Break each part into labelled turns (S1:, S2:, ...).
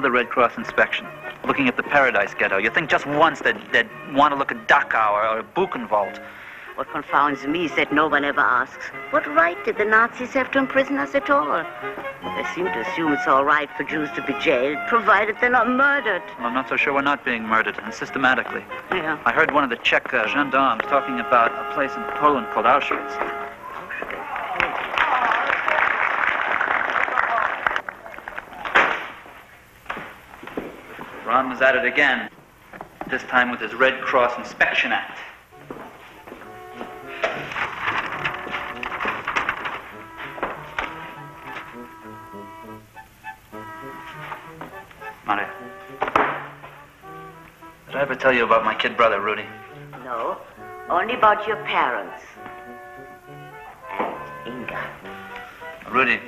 S1: Another Red Cross inspection. Looking at the Paradise Ghetto. You think just once they'd, they'd want to look at Dachau or, or Buchenwald.
S2: What confounds me is that no one ever asks, what right did the Nazis have to imprison us at all? They seem to assume it's all right for Jews to be jailed, provided they're not murdered.
S1: Well, I'm not so sure we're not being murdered, and systematically.
S2: Yeah.
S1: I heard one of the Czech uh, gendarmes talking about a place in Poland called Auschwitz. Ron was at it again, this time with his Red Cross Inspection Act. Maria. Did I ever tell you about my kid brother, Rudi?
S2: No, only about your parents. And Inga.
S1: Rudi,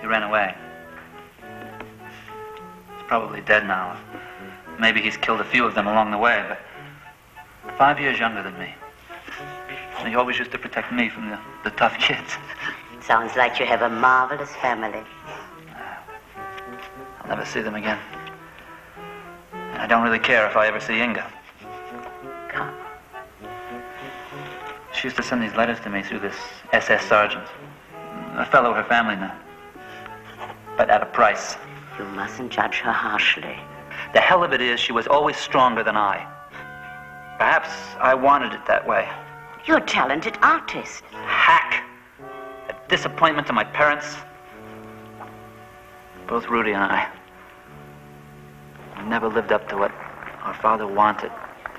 S1: he ran away. Probably dead now. Maybe he's killed a few of them along the way, but five years younger than me. And he always used to protect me from the, the tough kids.
S2: Sounds like you have a marvelous family.
S1: I'll never see them again. And I don't really care if I ever see Inga.
S2: Come.
S1: She used to send these letters to me through this SS sergeant. A fellow her family knew. But at a price.
S2: You mustn't judge her harshly.
S1: The hell of it is, she was always stronger than I. Perhaps I wanted it that way.
S2: You're a talented artist.
S1: Hack. A disappointment to my parents. Both Rudi and I. We never lived up to what our father wanted.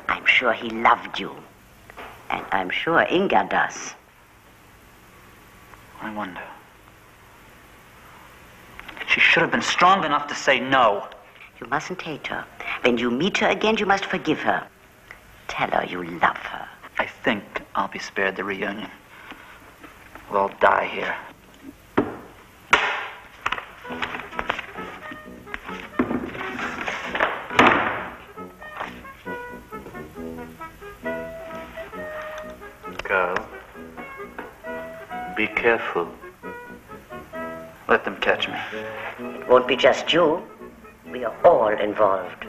S2: I'm sure he loved you. And I'm sure Inga does.
S1: I wonder. She should have been strong enough to say no.
S2: You mustn't hate her. When you meet her again, you must forgive her. Tell her you love her.
S1: I think I'll be spared the reunion. We'll all die here.
S3: Girl, be careful.
S1: Let them catch me.
S2: It won't be just you. We are all involved.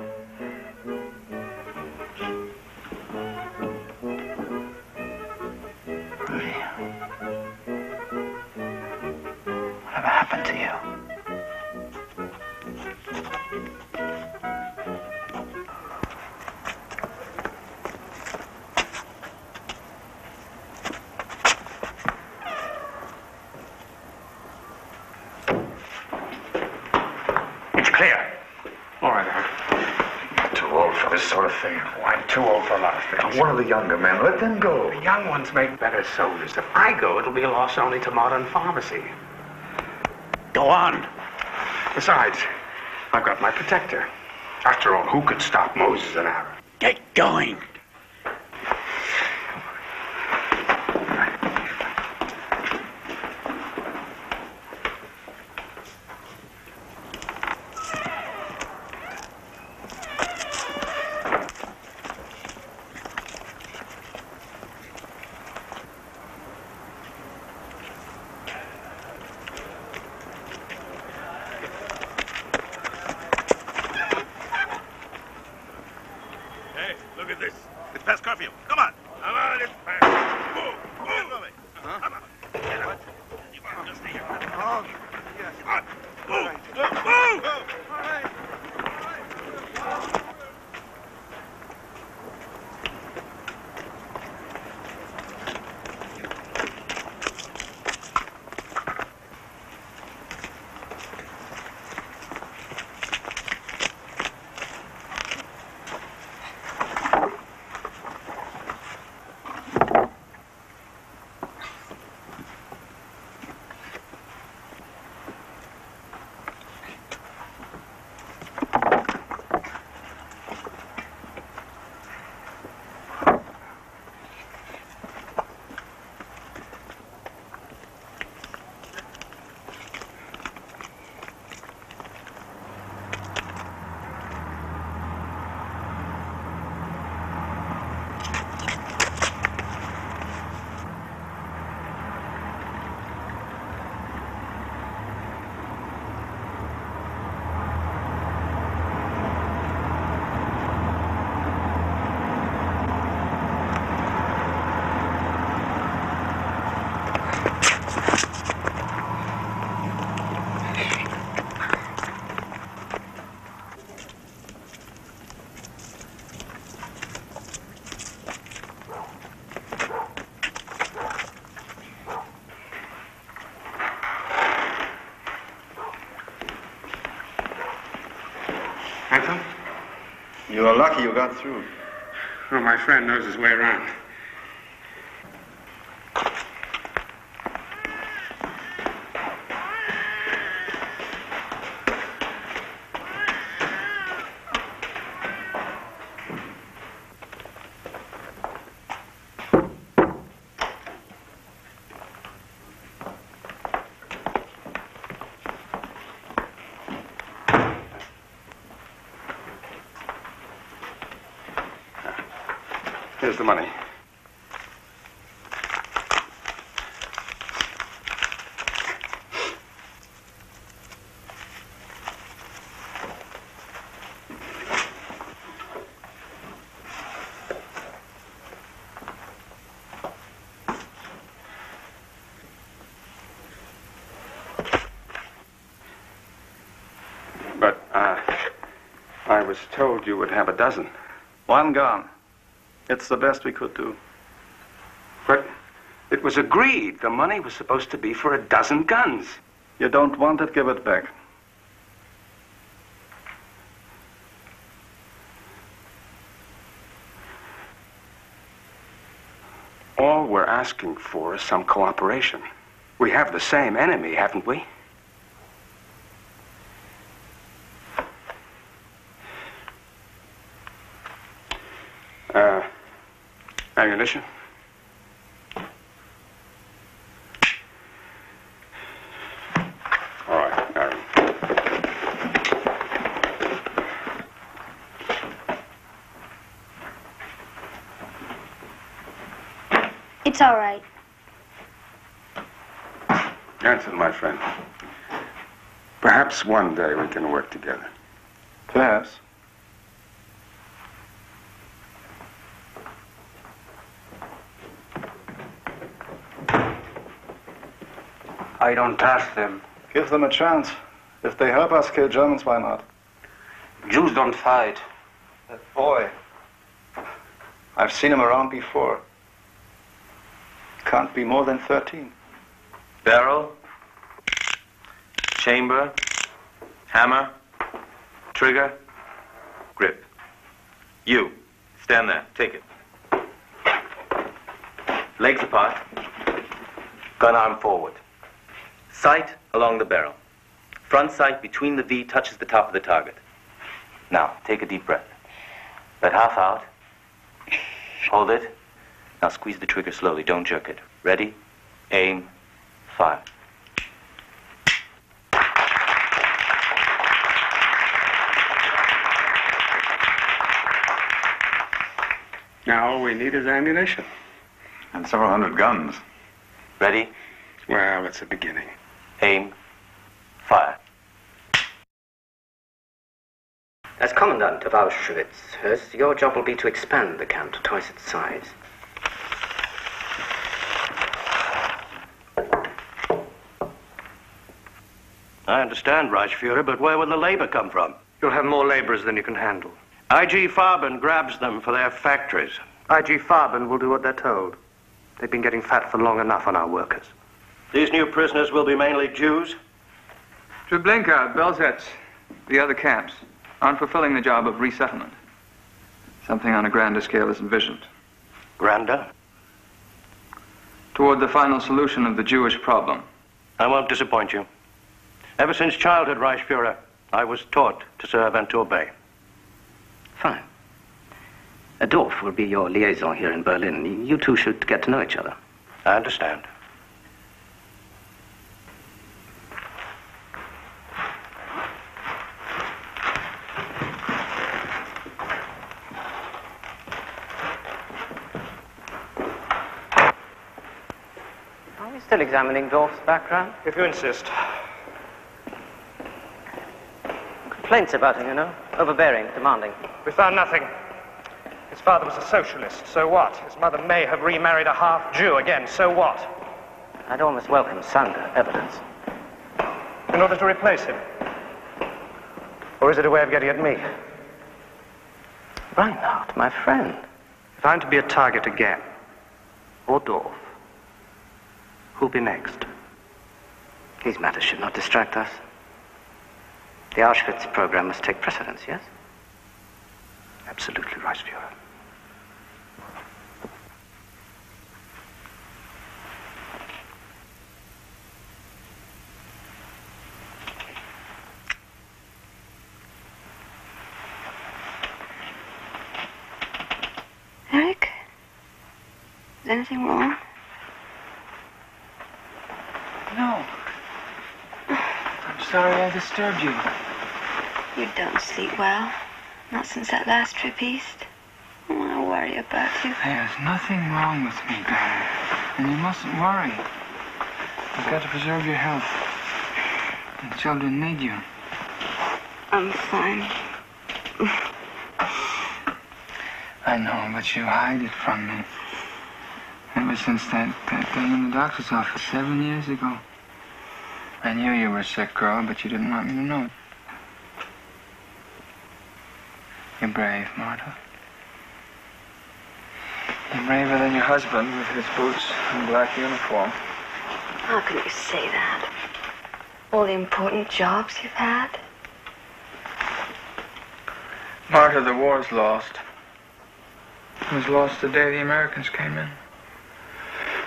S4: The younger men, let them go.
S5: The young ones make better soldiers. If I go, it'll be a loss only to modern pharmacy. Go on. Besides, I've got my protector. After all, who could stop Moses and Aaron? Get going.
S6: Hey, look at this. It's past curfew. Come on. Come on, it's past. Move, move. Come on. Get out. You want to stay here. Oh, yes. Come on. Move, move.
S7: You are lucky you got through.
S5: Oh, my friend knows his way around. Here's the money. But, uh, I was told you would have a dozen.
S7: One gone. It's the best we could do.
S5: But it was agreed the money was supposed to be for a dozen guns.
S7: You don't want it, give it back.
S5: All we're asking for is some cooperation. We have the same enemy, haven't we? Uh, ammunition? All right, Aaron.
S8: It's all right.
S5: Anson, my friend. Perhaps one day we can work together.
S7: Perhaps.
S9: I don't trust them.
S7: Give them a chance. If they help us kill Germans, why not?
S9: Jews don't fight.
S7: That boy. I've seen him around before. Can't be more than 13.
S10: Barrel, chamber, hammer, trigger, grip. You, stand there, take it. Legs apart, gun arm forward. Sight along the barrel. Front sight between the V touches the top of the target. Now, take a deep breath. Let half out. Hold it. Now squeeze the trigger slowly, don't jerk it. Ready? Aim. Fire.
S5: Now all we need is ammunition.
S7: And several hundred guns.
S10: Ready?
S5: Well, it's a beginning.
S10: Aim. Fire.
S9: As commandant of Auschwitz, Hurst, your job will be to expand the camp to twice its size.
S11: I understand, Reichsfuhrer, but where will the labor come from?
S12: You'll have more laborers than you can handle.
S11: IG Farben grabs them for their factories.
S12: IG Farben will do what they're told. They've been getting fat for long enough on our workers.
S11: These new prisoners will be mainly Jews.
S13: Treblinka, Belzec, the other camps aren't fulfilling the job of resettlement. Something on a grander scale is envisioned.
S11: Grander?
S13: Toward the final solution of the Jewish problem.
S11: I won't disappoint you. Ever since childhood, Reichsfuhrer, I was taught to serve and to obey.
S9: Fine. Adolf will be your liaison here in Berlin. You two should get to know each other.
S11: I understand.
S9: Still examining Dorf's background?
S12: If you insist.
S9: Complaints about him, you know. Overbearing, demanding.
S12: We found nothing. His father was a socialist, so what? His mother may have remarried a half Jew again, so what?
S9: I'd almost welcome sounder evidence.
S12: In order to replace him? Or is it a way of getting at me?
S9: Reinhardt, my friend.
S12: If I'm to be a target again, or Dorf, who'll be next?
S9: These matters should not distract us. The Auschwitz program must take precedence, yes?
S13: Absolutely, Reichsfuhrer.
S3: Erik? Is anything wrong?
S13: No. I'm sorry I disturbed you.
S3: You don't sleep well. Not since that last trip east. I worry about you.
S13: There's nothing wrong with me, darling. And you mustn't worry. You've got to preserve your health. The children need you.
S3: I'm fine.
S13: I know, but you hide it from me. Ever since that, that day in the doctor's office seven years ago. I knew you were a sick girl, but you didn't want me to know it. You're brave, Marta. You're braver than your husband with his boots and black uniform.
S3: How can you say that? All the important jobs you've had?
S13: Marta, the war's lost. It was lost the day the Americans came in.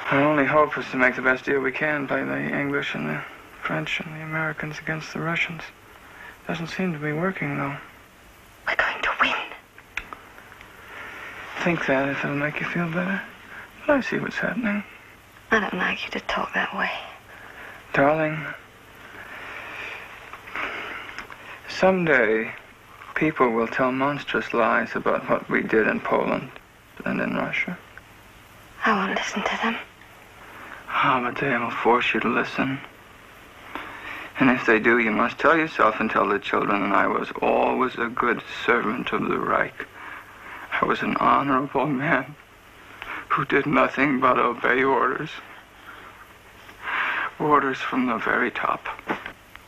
S13: Our only hope is to make the best deal we can, play the English and the French and the Americans against the Russians. Doesn't seem to be working, though.
S3: We're going to win.
S13: Think that if it'll make you feel better. But I see what's happening.
S3: I don't like you to talk that way.
S13: Darling, someday people will tell monstrous lies about what we did in Poland and in Russia.
S3: I won't listen to them.
S13: Ah, but they will force you to listen. And if they do, you must tell yourself and tell the children that I was always a good servant of the Reich. I was an honorable man who did nothing but obey orders. Orders from the very top.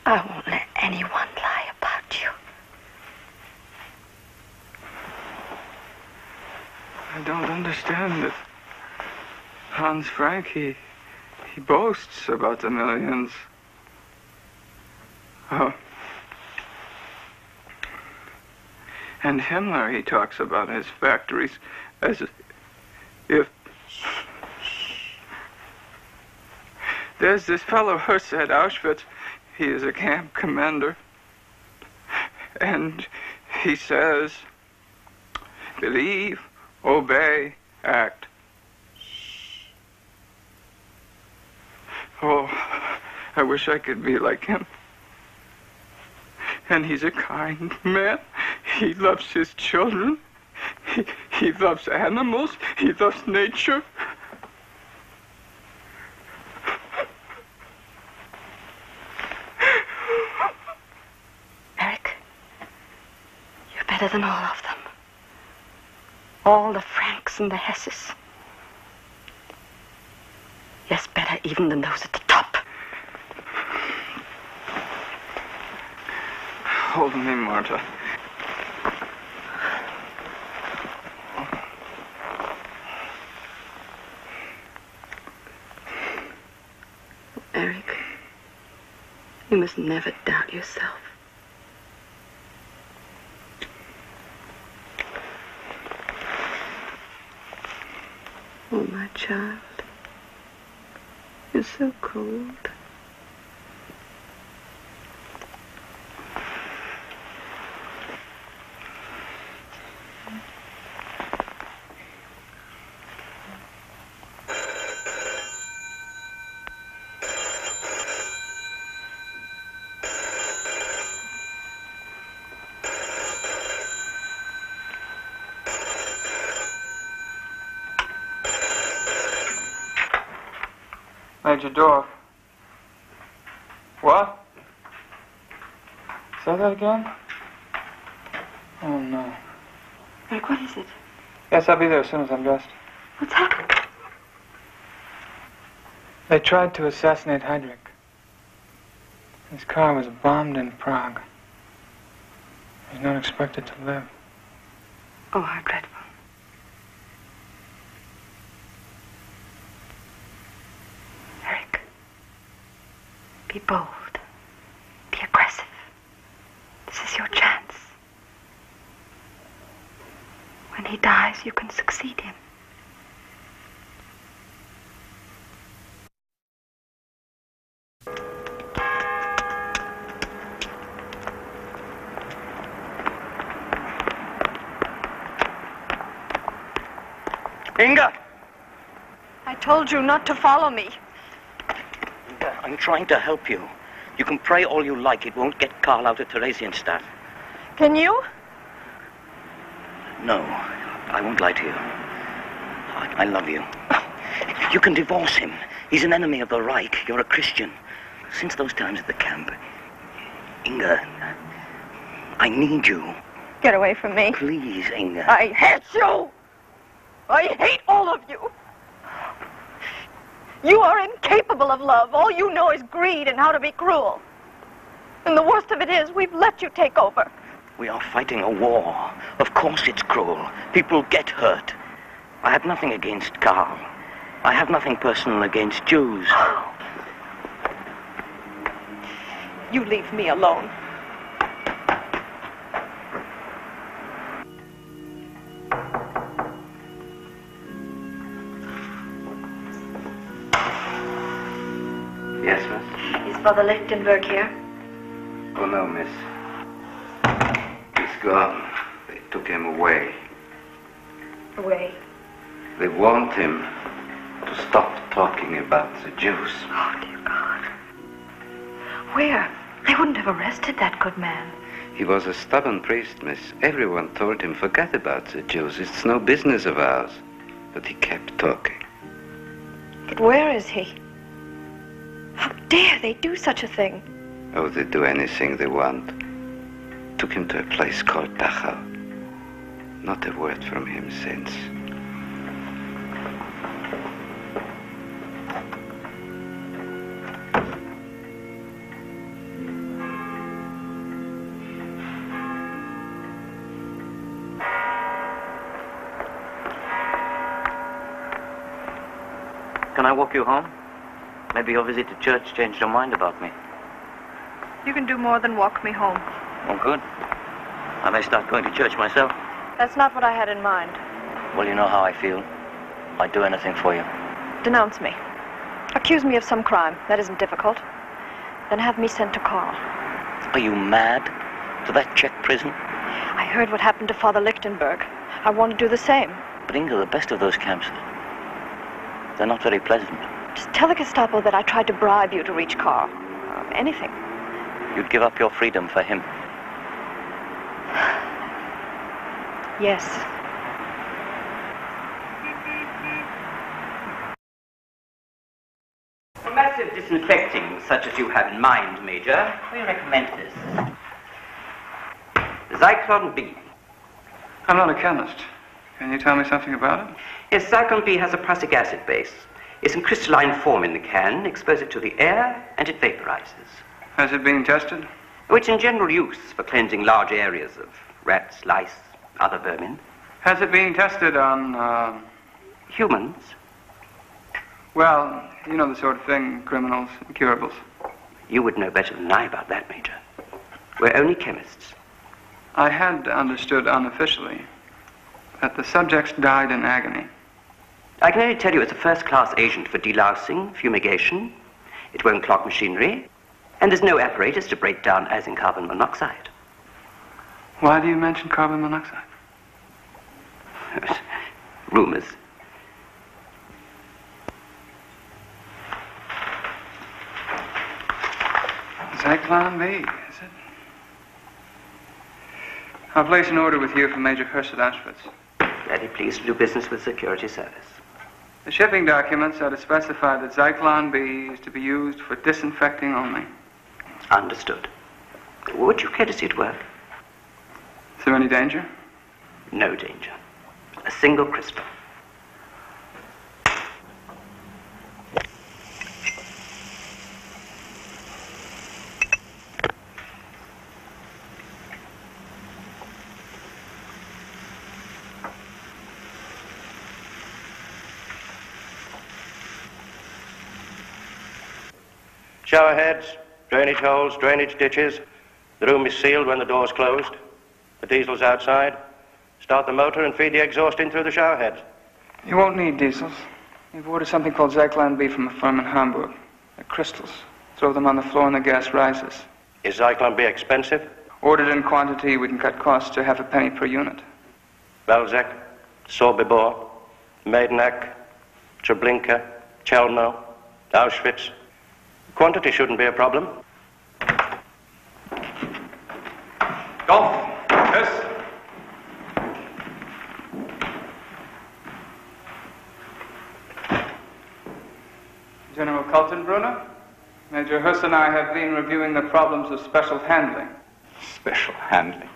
S3: I won't let anyone lie about you.
S13: I don't understand it. Hans Frank, he, he boasts about the millions. Oh. And Himmler, he talks about his factories as if. There's this fellow Hus at Auschwitz. He is a camp commander. And he says, believe, obey, act. Oh, I wish I could be like him. And he's a kind man. He loves his children. He, he loves animals. He loves nature.
S3: Erik, you're better than all of them. All the Franks and the Hesses. Yes, better even than those at the top.
S13: Hold me, Marta.
S3: Erik, you must never doubt yourself. Oh, my child. You're so cold.
S13: Major Dorf. What? Say that again? Oh, no.
S3: Erik, what is it?
S13: Yes, I'll be there as soon as I'm dressed.
S3: What's happened?
S13: They tried to assassinate Heydrich. His car was bombed in Prague. He's not expected to live.
S3: Oh, how dreadful. Erik, be bold. Be aggressive. This is your chance. When he dies, you can succeed him.
S14: Inga!
S8: I told you not to follow me.
S14: I'm trying to help you. You can pray all you like. It won't get Karl out of Theresienstadt.
S8: Can you?
S14: No, I won't lie to you. I, I love you. You can divorce him. He's an enemy of the Reich. You're a Christian. Since those times at the camp, Inga, I need you.
S8: Get away from me.
S14: Please, Inga.
S8: I hate you! I hate all of you! You are incapable of love. All you know is greed and how to be cruel. And the worst of it is, we've let you take over.
S14: We are fighting a war. Of course it's cruel. People get hurt. I have nothing against Karl. I have nothing personal against Jews.
S8: You leave me alone.
S3: Father Lichtenberg here?
S13: Oh, no, miss. He's gone. They took him away.
S3: Away.
S13: They want him to stop talking about the Jews.
S3: Oh, dear God. Where? They wouldn't have arrested that good man.
S13: He was a stubborn priest, miss. Everyone told him, forget about the Jews. It's no business of ours. But he kept talking.
S8: But where is he? How dare they do such a thing?
S13: Oh, they do anything they want. Took him to a place called Dachau. Not a word from him since.
S14: Can I walk you home? Maybe your visit to church changed your mind about me.
S8: You can do more than walk me home.
S14: Oh, good. I may start going to church myself.
S8: That's not what I had in mind.
S14: Well, you know how I feel. I'd do anything for you.
S8: Denounce me. Accuse me of some crime. That isn't difficult. Then have me sent to Karl.
S14: Are you mad? To that Czech prison?
S8: I heard what happened to Father Lichtenberg. I want to do the same.
S14: But Inga, the best of those camps, they're not very pleasant.
S8: Just tell the Gestapo that I tried to bribe you to reach Karl. Uh, anything.
S14: You'd give up your freedom for him.
S8: Yes.
S15: For massive disinfecting, such as you have in mind, Major, we recommend this. Zyklon B.
S13: I'm not a chemist. Can you tell me something about it?
S15: Yes, Zyklon B has a prussic acid base. It's in crystalline form in the can. Expose it to the air, and it vaporizes.
S13: Has it been tested?
S15: Oh, it's in general use for cleansing large areas of rats, lice, other vermin.
S13: Has it been tested on, uh,
S15: Humans?
S13: well, you know the sort of thing, criminals, incurables.
S15: You would know better than I about that, Major. We're only chemists.
S13: I had understood unofficially that the subjects died in agony.
S15: I can only tell you it's a first-class agent for delousing, fumigation. It won't clog machinery. And there's no apparatus to break down as in carbon monoxide.
S13: Why do you mention carbon monoxide?
S15: Rumors.
S13: Zyklon B, is it? I'll place an order with you for Major Hurst at Auschwitz.
S15: Very pleased to do business with security service.
S13: The shipping documents are to specify that Zyklon B is to be used for disinfecting only.
S15: Understood. Would you care to see it work?
S13: Is there any danger?
S15: No danger. A single crystal.
S16: Shower heads, drainage holes, drainage ditches. The room is sealed when the door's closed. The diesel's outside.
S11: Start the motor and feed the exhaust in through the shower heads.
S13: You won't need diesels. We've ordered something called Zyklon B from a firm in Hamburg. They're crystals. Throw them on the floor and the gas rises.
S11: Is Zyklon B expensive?
S13: Ordered in quantity, we can cut costs to half a penny per unit.
S11: Belzec, Sobibor, Majdanek, Treblinka, Chelmno, Auschwitz. Quantity shouldn't be a problem.
S17: Dorf. Yes.
S13: General Kaltenbrunner, Major Huss and I have been reviewing the problems of special handling.
S17: Special handling.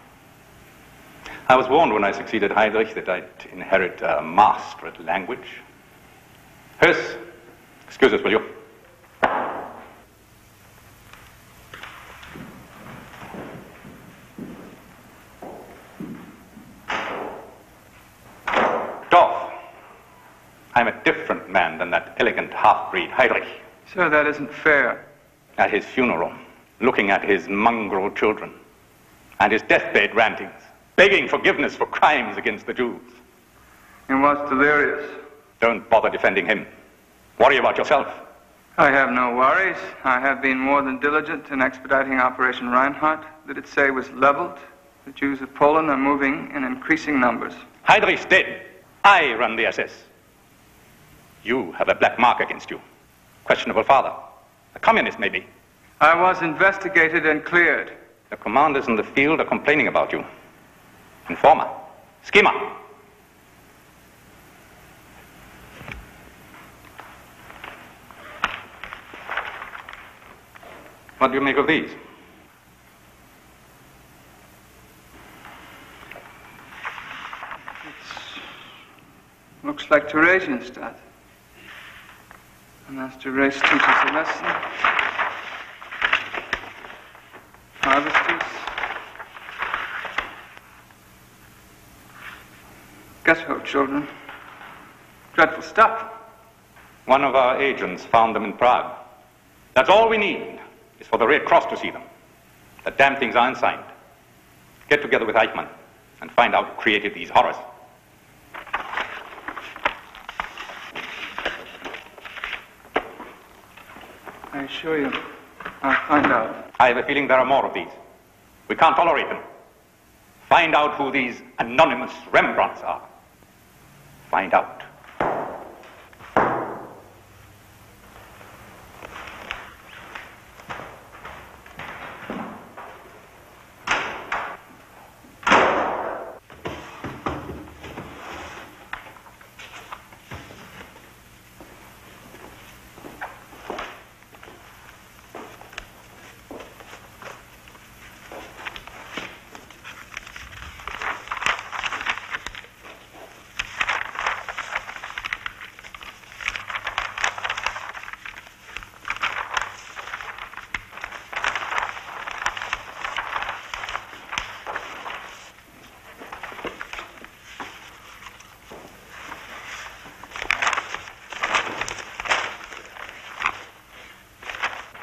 S17: I was warned when I succeeded Heydrich that I'd inherit a master at language. Huss, excuse us, will you? Dorf, I'm a different man than that elegant half-breed Heydrich.
S13: Sir, that isn't fair.
S17: At his funeral, looking at his mongrel children, and his deathbed rantings, begging forgiveness for crimes against the Jews.
S13: And what's delirious?
S17: Don't bother defending him. Worry about yourself.
S13: I have no worries. I have been more than diligent in expediting Operation Reinhardt. Did it say was leveled? The Jews of Poland are moving in increasing numbers.
S17: Heydrich's dead. I run the SS. You have a black mark against you. Questionable father. A communist, maybe.
S13: I was investigated and cleared.
S17: The commanders in the field are complaining about you. Informer. Schemer. What do you make of these?
S13: Looks like Theresienstadt. And Master Race teaches a lesson. Harvesters. Guess what, children? Dreadful stuff.
S17: One of our agents found them in Prague. That's all we need is for the Red Cross to see them. The damn things aren't signed. Get together with Eichmann and find out who created these horrors.
S13: I assure you, I'll find out.
S17: I have a feeling there are more of these. We can't tolerate them. Find out who these anonymous Rembrandts are. Find out.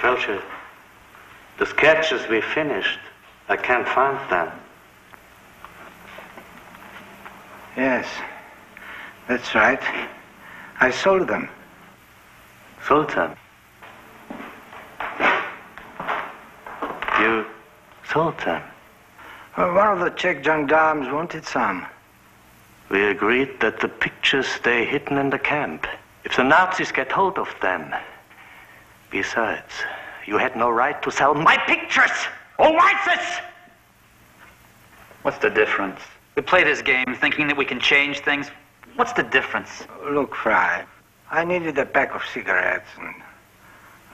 S18: Felscher, the sketches we finished, I can't find them.
S19: Yes, that's right. I sold them.
S18: Sold them? You sold them?
S19: Well, one of the Czech gendarmes wanted some.
S18: We agreed that the pictures stay hidden in the camp. If the Nazis get hold of them. Besides, you had no right to sell my pictures! Oh, why this?
S1: What's the difference? We play this game thinking that we can change things. What's the difference?
S19: Look, Frey, I needed a pack of cigarettes and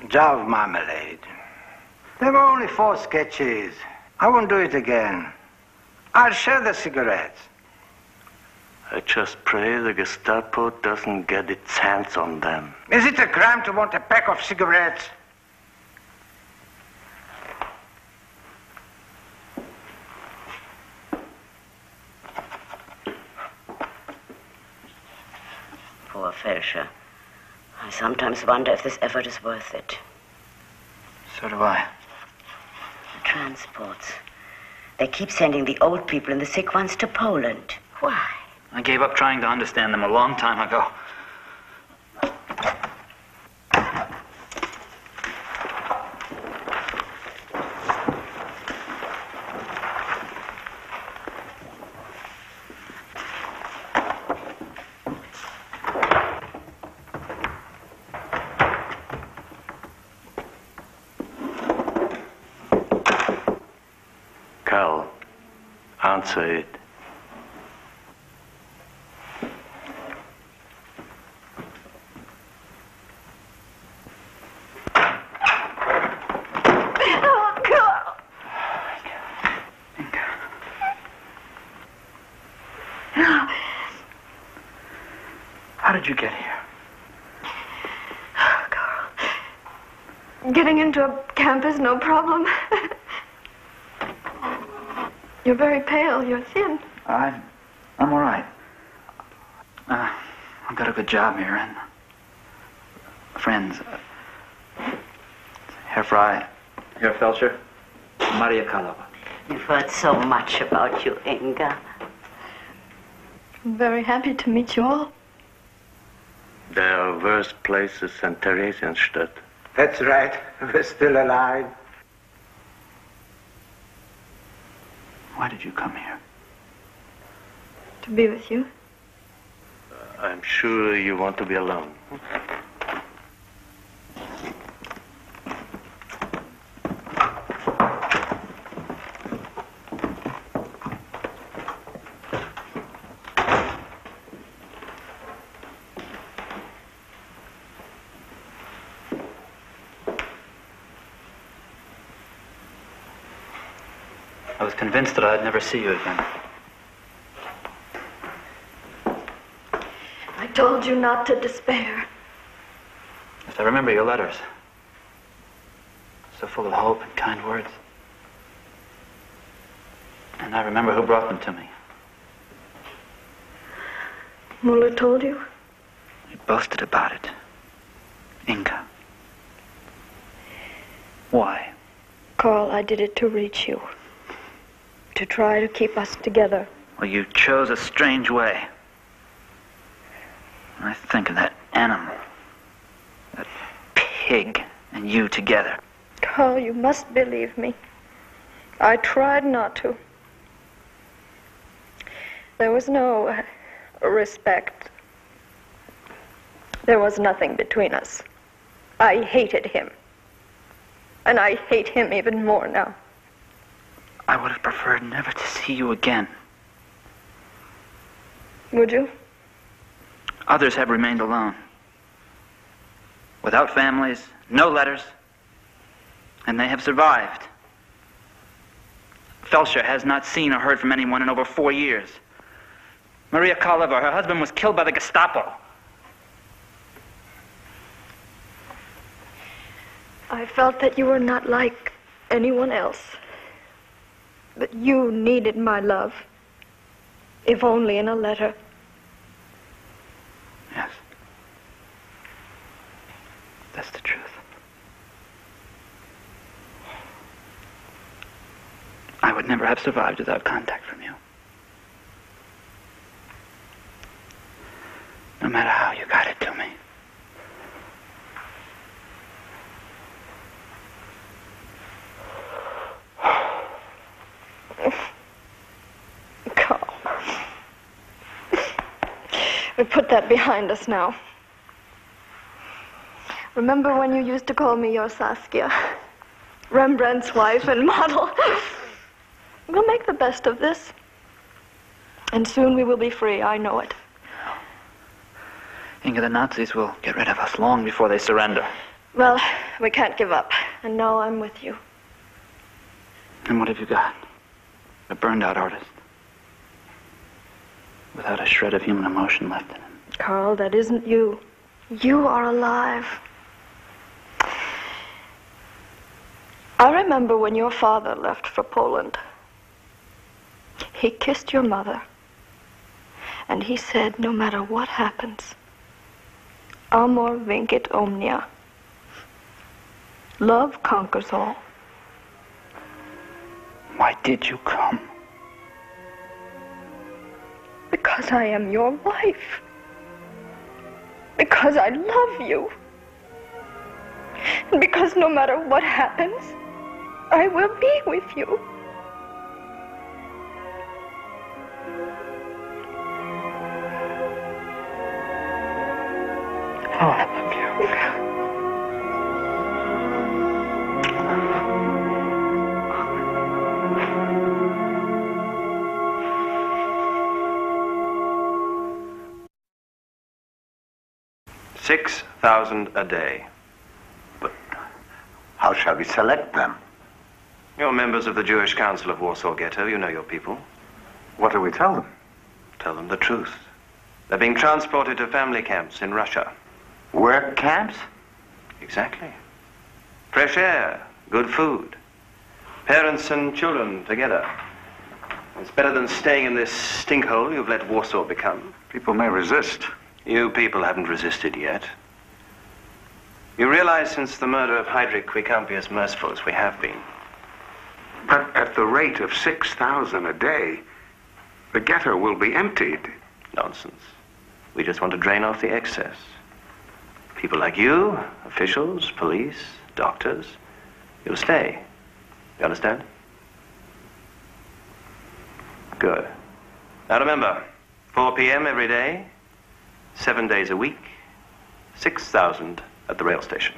S19: a jar of marmalade. There were only four sketches. I won't do it again. I'll share the cigarettes.
S18: I just pray the Gestapo doesn't get its hands on them.
S19: Is it a crime to want a pack of cigarettes?
S2: Poor Felscher. I sometimes wonder if this effort is worth it.
S13: So do I.
S2: The transports. They keep sending the old people and the sick ones to Poland. Why?
S1: I gave up trying to understand them a long time ago.
S20: Karl, answer it.
S8: Oh, Karl.
S1: How did you get here?
S8: Getting into a camp is no problem. You're very pale. You're thin.
S1: I, I'm all right. Uh, I've got a good job here, and friends. Uh, Herr Frey, Herr Felscher, Maria Kalova.
S2: We've heard so much about you, Inga.
S8: I'm very happy to meet you all.
S20: There are worse places than Theresienstadt.
S19: That's right. We're still alive.
S1: Why did you come here?
S8: To be with you.
S20: Uh, I'm sure you want to be alone.
S1: I was convinced that I'd never see you again.
S8: I told you not to despair.
S1: Yes, I remember your letters. So full of hope and kind words. And I remember who brought them to me.
S8: Muller told you?
S1: He boasted about it. Inga. Why?
S8: Karl, I did it to reach you. To try to keep us together.
S1: Well, you chose a strange way. When I think of that animal, that pig, and you together.
S8: Karl, you must believe me. I tried not to. There was no uh, respect. There was nothing between us. I hated him. And I hate him even more now.
S1: I would have preferred never to see you again.
S8: Would you?
S1: Others have remained alone. Without families, no letters, and they have survived. Felscher has not seen or heard from anyone in over four years. Maria Kaleva, her husband was killed by the Gestapo.
S8: I felt that you were not like anyone else. That you needed my love. If only in a letter.
S1: Yes. That's the truth. I would never have survived without contact from you. No matter how you got it to me.
S8: Karl. We put that behind us now. Remember when you used to call me your Saskia? Rembrandt's wife and model. We'll make the best of this. And soon we will be free, I know it.
S1: Inga, the Nazis will get rid of us long before they surrender.
S8: Well, we can't give up. And now I'm with you.
S1: And what have you got? A burned out artist. Without a shred of human emotion left in him.
S8: Karl, that isn't you. You are alive. I remember when your father left for Poland. He kissed your mother. And he said, no matter what happens, amor vincit omnia. Love conquers all.
S1: Why did you come?
S8: Because I am your wife. Because I love you. And because no matter what happens, I will be with you.
S21: 6,000 a day.
S4: But how shall we select them?
S21: You're members of the Jewish Council of Warsaw Ghetto. You know your people.
S4: What do we tell them?
S21: Tell them the truth. They're being transported to family camps in Russia.
S4: Work camps?
S21: Exactly. Fresh air, good food. Parents and children together. It's better than staying in this stinkhole you've let Warsaw become.
S4: People may resist.
S21: You people haven't resisted yet. You realize since the murder of Heydrich, we can't be as merciful as we have been.
S5: But at the rate of 6,000 a day, the ghetto will be emptied.
S21: Nonsense. We just want to drain off the excess. People like you, officials, police, doctors, you'll stay. You understand? Good. Now remember, 4 p.m. every day, seven days a week, 6,000 at the rail station.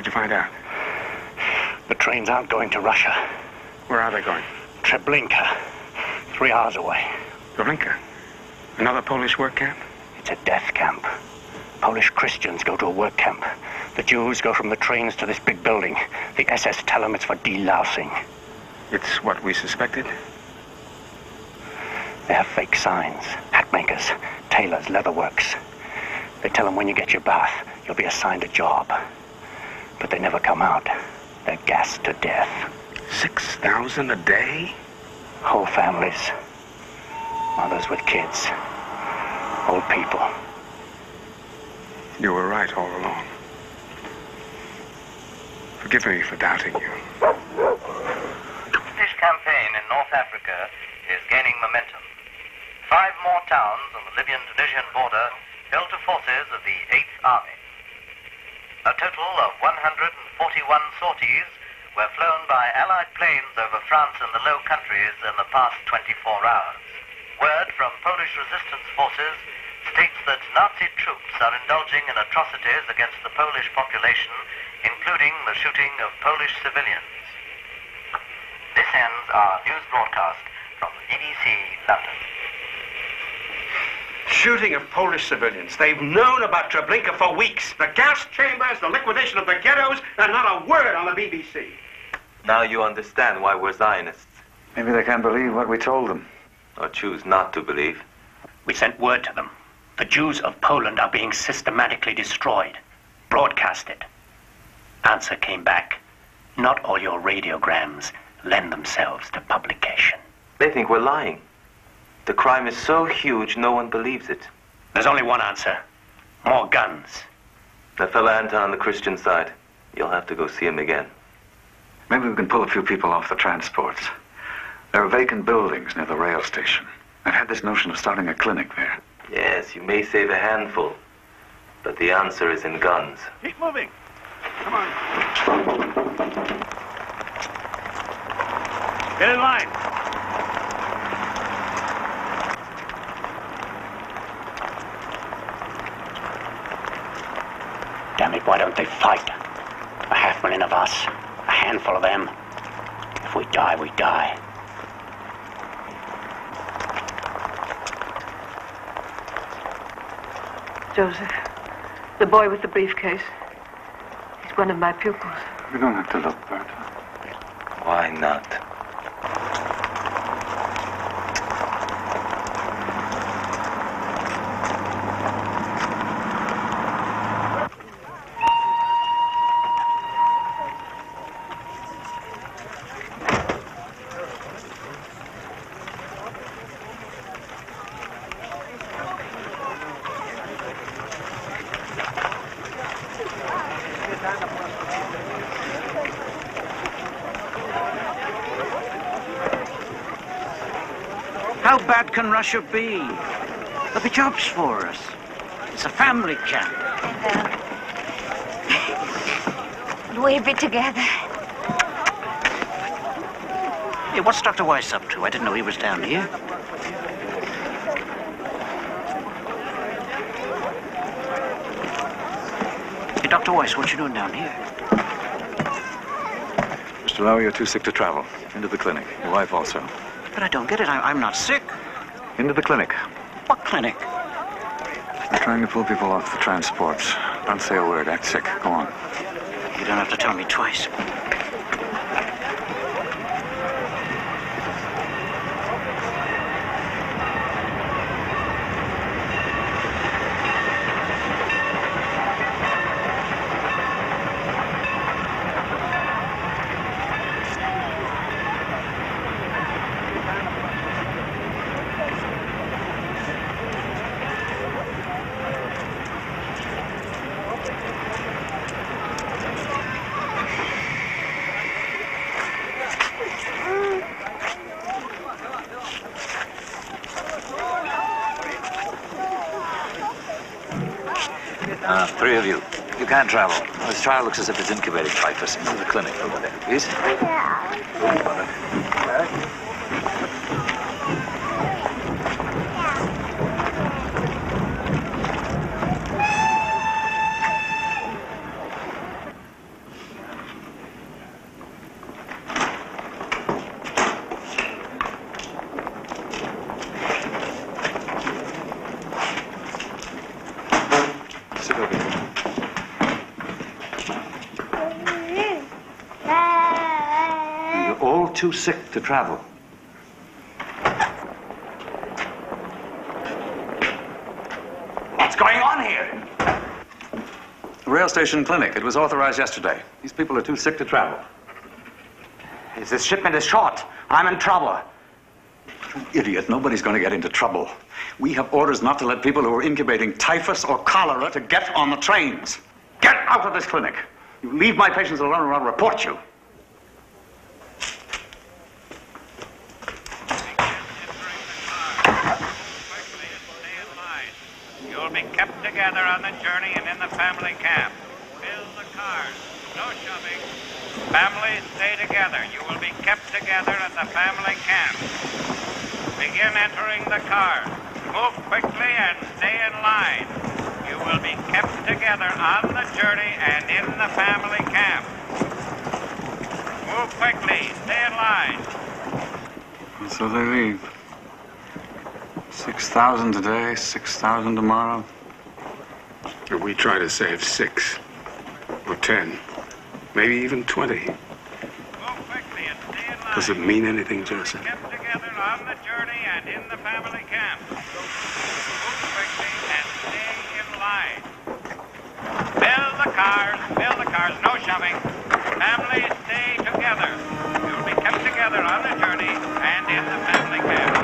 S5: Did you find out?
S20: The trains aren't going to Russia.
S5: Where are they going?
S20: Treblinka. Three hours away.
S5: Treblinka? Another Polish work camp?
S20: It's a death camp. Polish Christians go to a work camp. The Jews go from the trains to this big building. The SS tell them it's for delousing.
S5: It's what we suspected?
S20: They have fake signs. Hat makers, tailors, leatherworks. They tell them when you get your bath, you'll be assigned a job. But they never come out. They're gassed to death.
S5: Six thousand a day?
S20: Whole families. Mothers with kids. Old people.
S5: You were right all along. Forgive me for doubting you.
S22: British campaign in North Africa is gaining momentum. Five more towns on the Libyan-Tunisian border fell to forces of the 8th Army. A total of 141 sorties were flown by Allied planes over France and the Low Countries in the past 24 hours. Word from Polish resistance forces states that Nazi troops are indulging in atrocities against the Polish population, including the shooting of Polish civilians. This ends our news broadcast from the BBC London.
S5: Shooting of Polish civilians. They've known about Treblinka for weeks. The gas chambers, the liquidation of the ghettos, and not a word on the BBC.
S18: Now you understand why we're Zionists.
S4: Maybe they can't believe what we told them.
S18: Or choose not to believe.
S20: We sent word to them. The Jews of Poland are being systematically destroyed. Broadcasted. Answer came back. Not all your radiograms lend themselves to publication.
S18: They think we're lying. The crime is so huge, no one believes it.
S20: There's only one answer. More guns.
S18: That fella Anton on the Christian side. You'll have to go see him again.
S4: Maybe we can pull a few people off the transports. There are vacant buildings near the rail station. I've had this notion of starting a clinic there.
S18: Yes, you may save a handful. But the answer is in guns.
S23: Keep moving. Come on.
S6: Get in line.
S20: Mike, why don't they fight? A half million of us, a handful of them. If we die, we die.
S24: Josef, the boy with the briefcase. He's one of my pupils.
S4: We don't have to look, Berta.
S18: Why not?
S14: How bad can Russia be? There'll be jobs for us. It's a family camp.
S25: We'll be together.
S14: Hey, what's Dr. Weiss up to? I didn't know he was down here. Hey, Dr. Weiss, what you doing down here?
S4: Mr. Lau, you're too sick to travel. Into the clinic. Your wife also.
S14: But I don't get it. I, I'm not sick.
S4: Into the clinic.
S14: What clinic?
S4: We're trying to pull people off the transports. Don't say a word. Act sick. Go on.
S14: You don't have to tell me twice.
S4: Uh, three of you. You can't travel. This child looks as if it's incubating typhus. Into the clinic over there, please. Sit over here. You're all too sick to travel.
S18: What's going on here?
S4: The rail station clinic. It was authorized yesterday. These people are too sick to travel.
S20: If This shipment is short. I'm in trouble.
S4: You idiot. Nobody's going to get into trouble. We have orders not to let people who are incubating typhus or cholera to get on the trains. Get out of this clinic. You leave my patients alone or I'll report you.
S26: You'll be kept together on the journey and in the family camp. Fill the cars. No shoving. Families stay together. You will be kept together at the family camp. Begin entering the cars. Move quickly and stay in line. You will be kept together on the journey and in the family camp. Move quickly. Stay in line.
S4: And so they leave. 6,000 today, 6,000 tomorrow.
S5: If we try to save six, or ten, maybe even twenty. Does it mean anything, Josef?
S26: Together on the journey and in the family camp. Move quickly and stay in line. Fill the cars. Fill the cars. No shoving. Families stay together. You'll be kept together on the journey and in the family camp.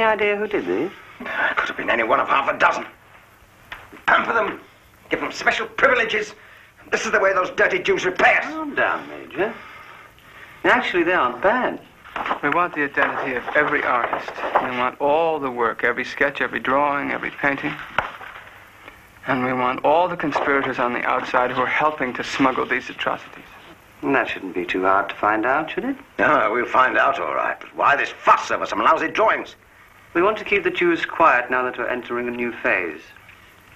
S16: Any idea who did these?
S19: It could have been any one of half a dozen. Pamper them, give them special privileges. This is the way those dirty Jews repay us.
S16: Calm down, Major. Actually, they aren't bad.
S13: We want the identity of every artist. We want all the work, every sketch, every drawing, every painting. And we want all the conspirators on the outside who are helping to smuggle these atrocities.
S16: And that shouldn't be too hard to find out, should it?
S19: No, we'll find out all right. But why this fuss over some lousy drawings?
S16: We want to keep the Jews quiet now that we're entering a new phase.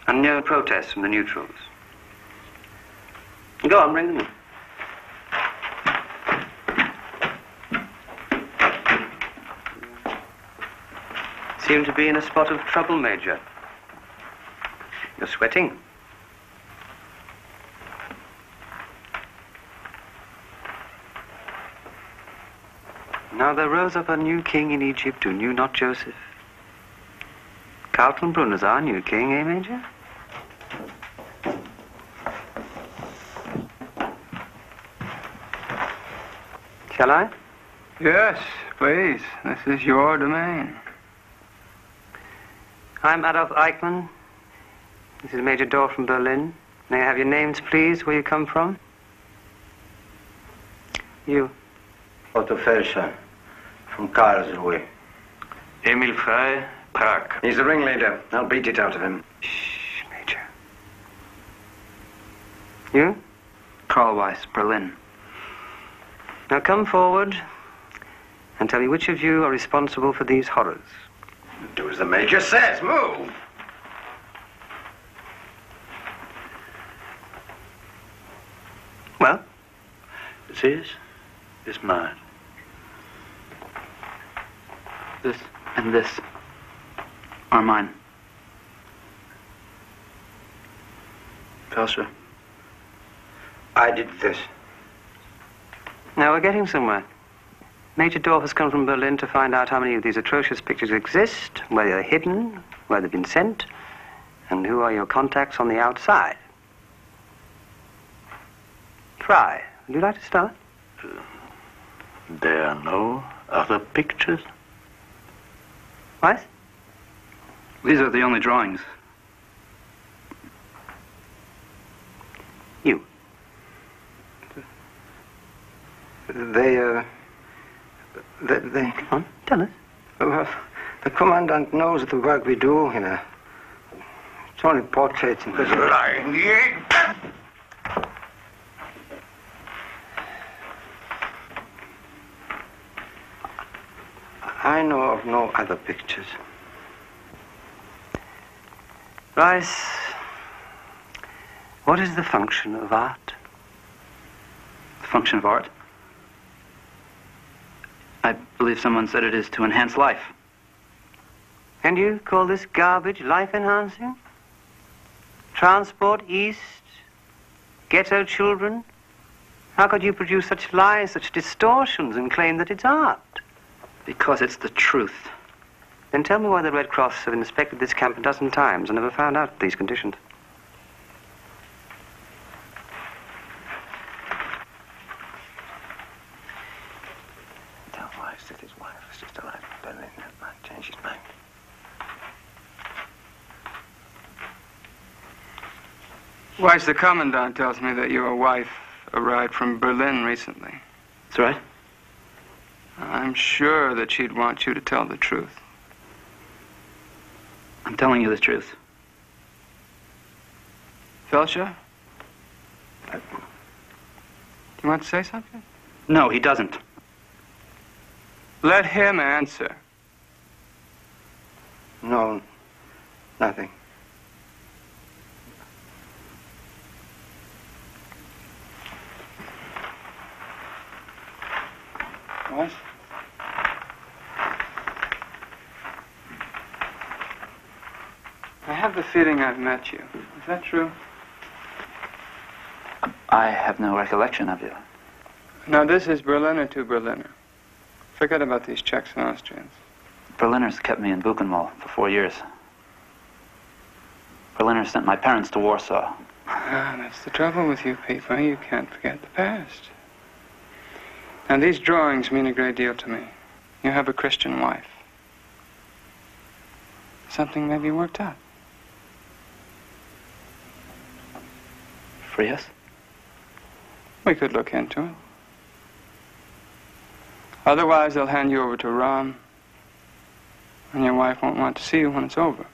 S16: And no protests from the neutrals. Go on, bring them in. Seem to be in a spot of trouble, Major. You're sweating. Now there rose up a new king in Egypt who knew not Joseph. Kaltenbrunner's our new king, eh, Major? Shall I?
S13: Yes, please. This is your domain.
S16: I'm Adolf Eichmann. This is Major Dorf from Berlin. May I have your names, please, where you come from? You.
S19: Otto Felscher, from Karlsruhe.
S16: Emil Frey, Prague.
S19: He's the ringleader. I'll beat it out of him. Shh, Major.
S16: You?
S1: Karl Weiss, Berlin.
S16: Now come forward and tell me which of you are responsible for these horrors.
S19: Do as the Major says. Move.
S16: Well?
S27: This is mine.
S1: This and this are mine. Felscher.
S19: I did this.
S16: Now we're getting somewhere. Major Dorf has come from Berlin to find out how many of these atrocious pictures exist, where they're hidden, where they've been sent, and who are your contacts on the outside. Frey, would you like to start?
S27: There are no other pictures?
S16: What?
S1: These are the only drawings.
S16: You.
S19: They, uh. They. they
S16: Come on, tell us.
S19: Uh, the commandant knows the work we do, you know. It's only portraits and.
S20: Lying
S19: I know of no other pictures.
S16: Rice, what is the function of art?
S1: The function of art? I believe someone said it is to enhance life.
S16: And you call this garbage life enhancing? Transport east? Ghetto children? How could you produce such lies, such distortions, and claim that it's art?
S1: Because it's the truth.
S16: Then tell me why the Red Cross have inspected this camp a dozen times and never found out these conditions.
S19: Tell Weiss that his wife has just arrived in Berlin and might change his mind.
S13: Weiss, the commandant tells me that your wife arrived from Berlin recently.
S1: That's right.
S13: I'm sure that she'd want you to tell the truth.
S1: I'm telling you the truth.
S13: Felscher? Do you want to say something?
S1: No, he doesn't.
S13: Let him answer.
S19: No, nothing.
S13: What? I have the feeling I've met you. Is that true?
S1: I have no recollection of you.
S13: Now, this is Berliner to Berliner. Forget about these Czechs and Austrians.
S1: Berliners kept me in Buchenwald for four years. Berliner sent my parents to Warsaw.
S13: Ah, that's the trouble with you people. You can't forget the past. Now, these drawings mean a great deal to me. You have a Christian wife. Something may be worked out.
S1: Free us?
S13: We could look into it. Otherwise, they'll hand you over to Ron, and your wife won't want to see you when it's over.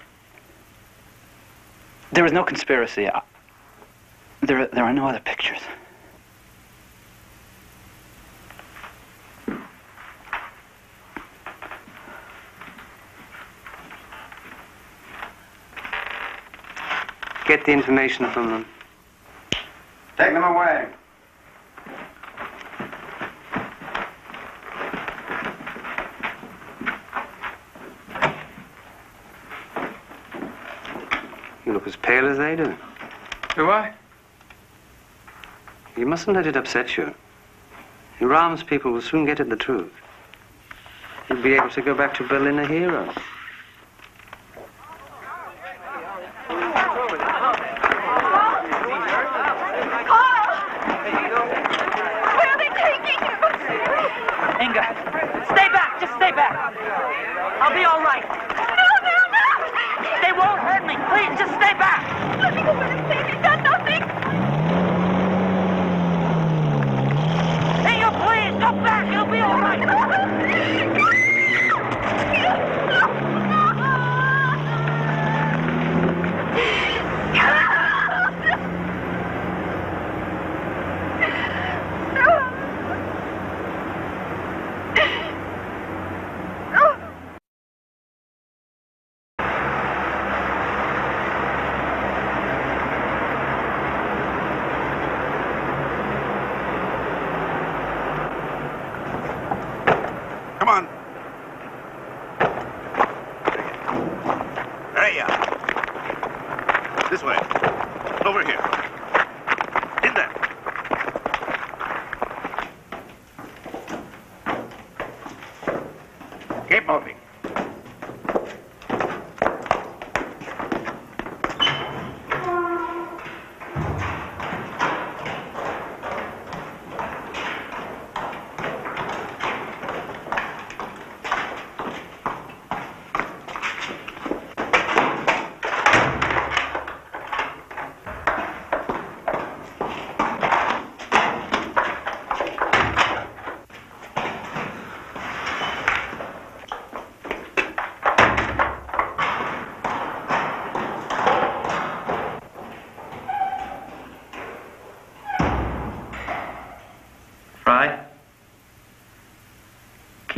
S1: There is no conspiracy. There, there are no other pictures.
S16: Get the information from them.
S19: Take them away.
S16: You look as pale as they do.
S13: Do I?
S16: You mustn't let it upset you. Iram's people will soon get at the truth. You'll be able to go back to Berlin a hero.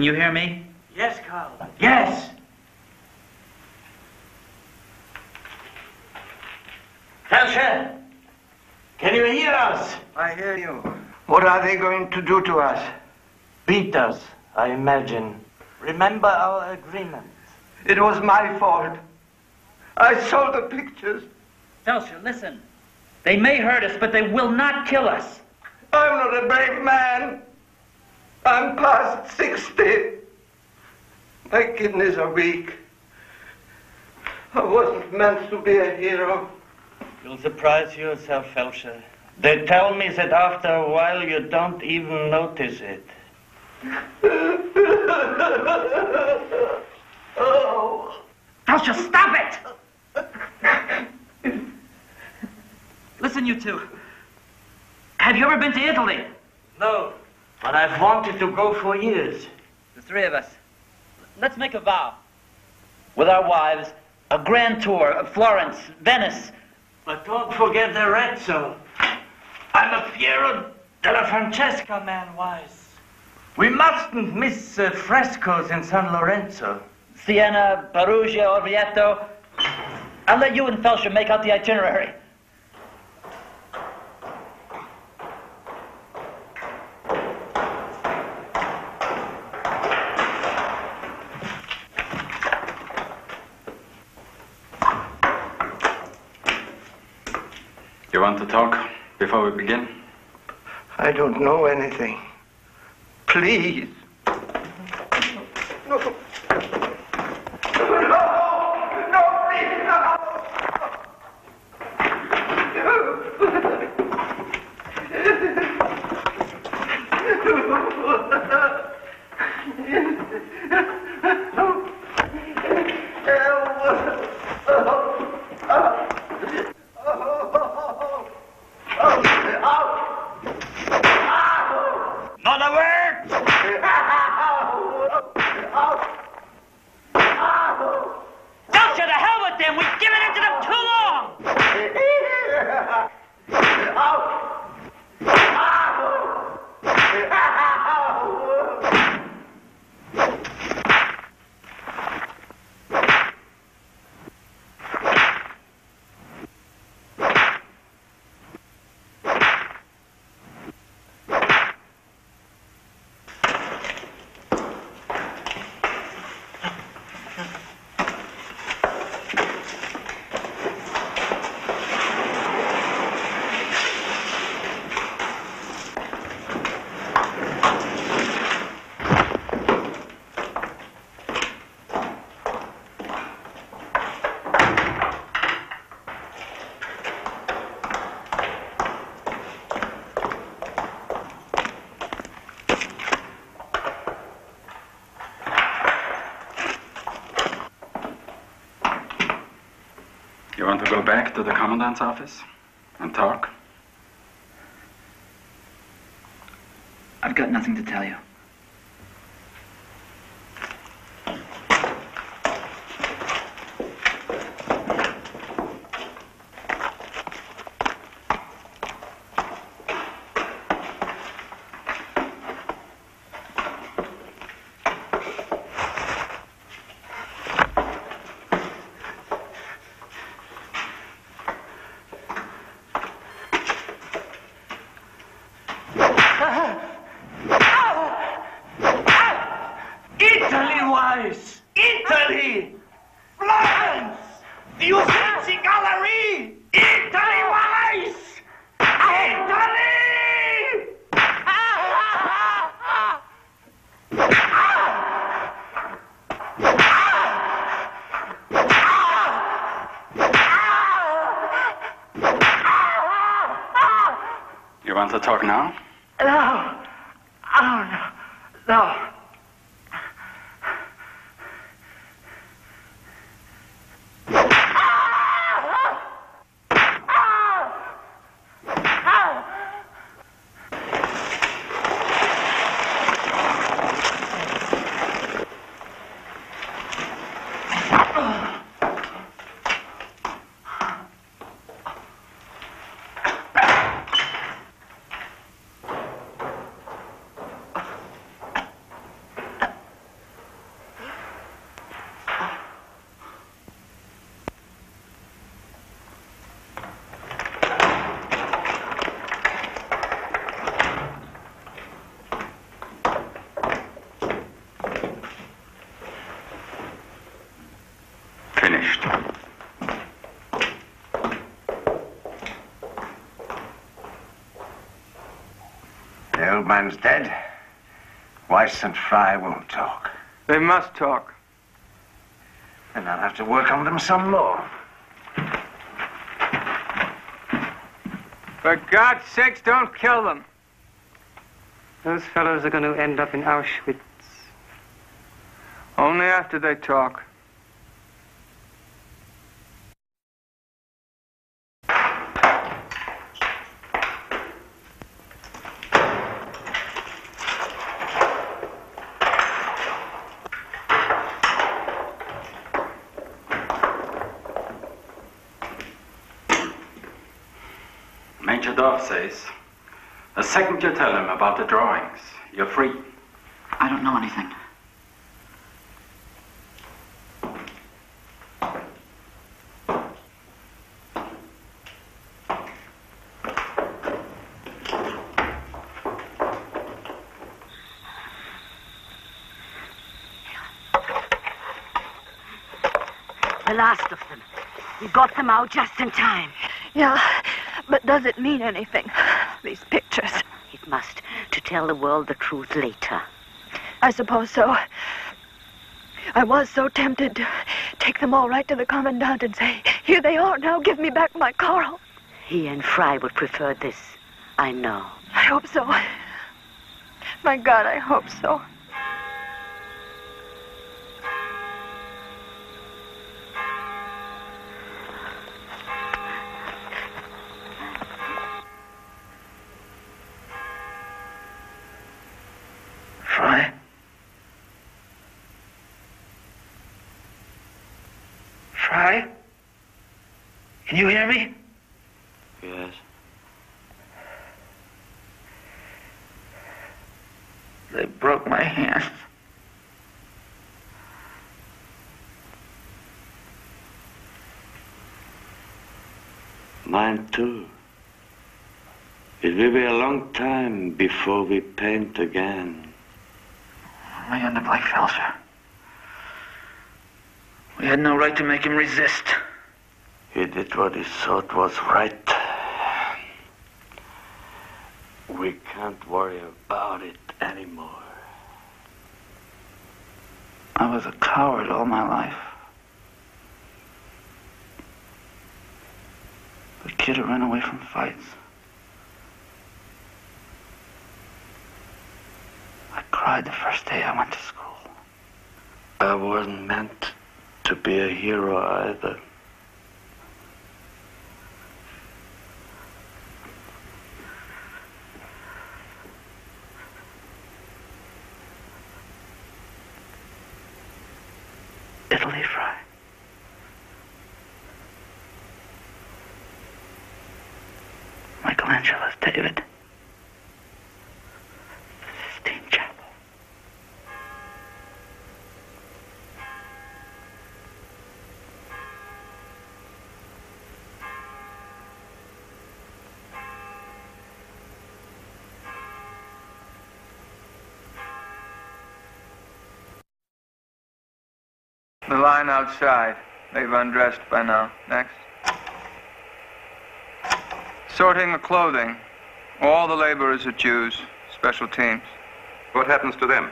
S1: Can you hear me?
S28: Yes, Karl. Yes. Felscher, can you hear us?
S19: I hear you. What are they going to do to us?
S28: Beat us, I imagine. Remember our agreement.
S19: It was my fault. I sold the pictures.
S29: Felscher, listen. They may hurt us, but they will not kill us.
S19: I'm not a brave man. I'm past 60. My kidneys are weak. I wasn't meant to be a hero.
S28: You'll surprise yourself, Felscher. They tell me that after a while you don't even notice it.
S19: oh.
S29: Felscher, stop it! Listen, you two. Have you ever been to Italy?
S28: No, but I've wanted to go for years.
S29: The three of us. Let's make a vow. With our wives,
S1: A grand tour of Florence, Venice.
S8: But don't forget Arezzo. I'm a Piero della Francesca man, Weiss. We mustn't miss uh, frescoes in San Lorenzo.
S1: Siena, Perugia, Orvieto. I'll let you and Felscher make out the itinerary.
S4: Talk before we begin?
S19: I don't know anything. Please.
S8: Not a word!
S1: Felscher, to hell with them! We've given it to them too long!
S4: You want to go back to the commandant's office and talk?
S30: I've got nothing to tell you.
S8: Italy, Weiss! Italy! Florence! The Uffizi Gallery! Italy, Weiss! Italy!
S4: You want to talk now?
S8: No! Oh, no. No.
S4: Finished.
S19: The old man's dead. Weiss and Frey won't talk.
S13: They must talk.
S19: And I'll have to work on them some more.
S13: For God's sakes, don't kill them. Those fellows are going to end up in Auschwitz. Only after they talk. Major Dorf says. The second you tell him about the drawings, you're free.
S1: I don't know anything.
S2: The last of them. We got them out just in time.
S8: Yeah, but does it mean anything? These pictures.
S2: It must, to tell the world the truth later.
S8: I suppose so. I was so tempted to take them all right to the commandant and say, Here they are, now give me back my Karl.
S2: He and Frey would prefer this. I know.
S8: I hope so. My God, I hope so.
S31: Frey? Frey? Can you hear me?
S18: Yes.
S31: They broke my hand.
S18: Mine too. It will be a long time before we paint again.
S31: We the Black Felscher. We had no right to make him resist.
S18: Did what he thought was right. We can't worry about it anymore.
S1: I was a coward all my life. The kid who ran away from fights. I cried the first day I went to school.
S18: I wasn't meant to be a hero either.
S1: Italy, Frey. Michelangelo's David. Sistine Chapel.
S13: The line outside. They've undressed by now. Next. Sorting the clothing. All the laborers are Jews. Special teams.
S17: What happens to them?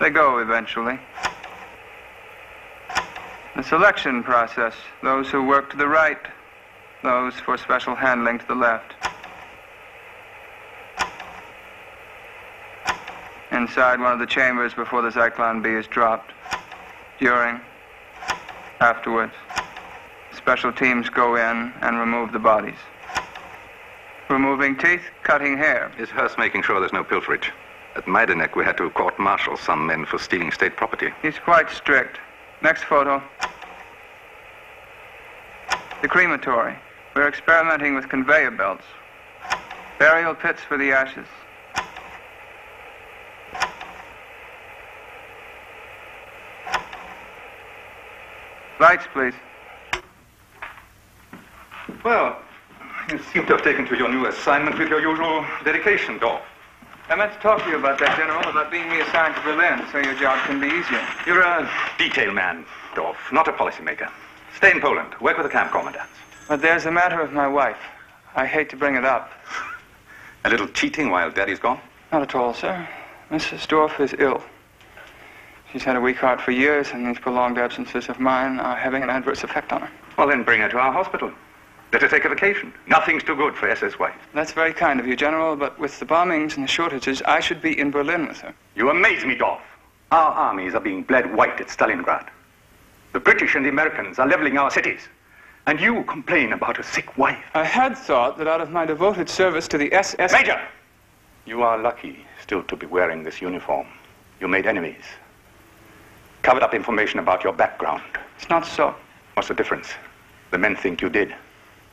S13: They go eventually. The selection process. Those who work to the right. Those for special handling to the left. Inside one of the chambers before the Zyklon B is dropped. During. Afterwards. Special teams go in and remove the bodies. Removing teeth, cutting hair.
S17: Is Hoess making sure there's no pilferage? At Majdanek, we had to court-martial some men for stealing state property.
S13: He's quite strict. Next photo. The crematory. We're experimenting with conveyor belts. Burial pits for the ashes. Lights, please.
S17: Well, you seem to have taken to your new assignment with your usual dedication, Dorf.
S13: I meant to talk to you about that, General, about being reassigned to Berlin so your job can be easier.
S17: You're a detail man, Dorf, not a policymaker. Stay in Poland. Work with the camp commandants.
S13: But there's a matter of my wife. I hate to bring it up.
S17: A little cheating while Daddy's gone?
S13: Not at all, sir. Mrs. Dorf is ill. She's had a weak heart for years, and these prolonged absences of mine are having an adverse effect on her.
S17: Well, then bring her to our hospital. Let her take a vacation. Nothing's too good for SS wife.
S13: That's very kind of you, General, but with the bombings and the shortages, I should be in Berlin with her.
S17: You amaze me, Dorf. Our armies are being bled white at Stalingrad. The British and the Americans are leveling our cities. And you complain about a sick wife.
S13: I had thought that out of my devoted service to the SS...
S17: Major! You are lucky still to be wearing this uniform. You made enemies. Covered up information about your background.
S13: It's not so.
S17: What's the difference?
S4: The men think you did.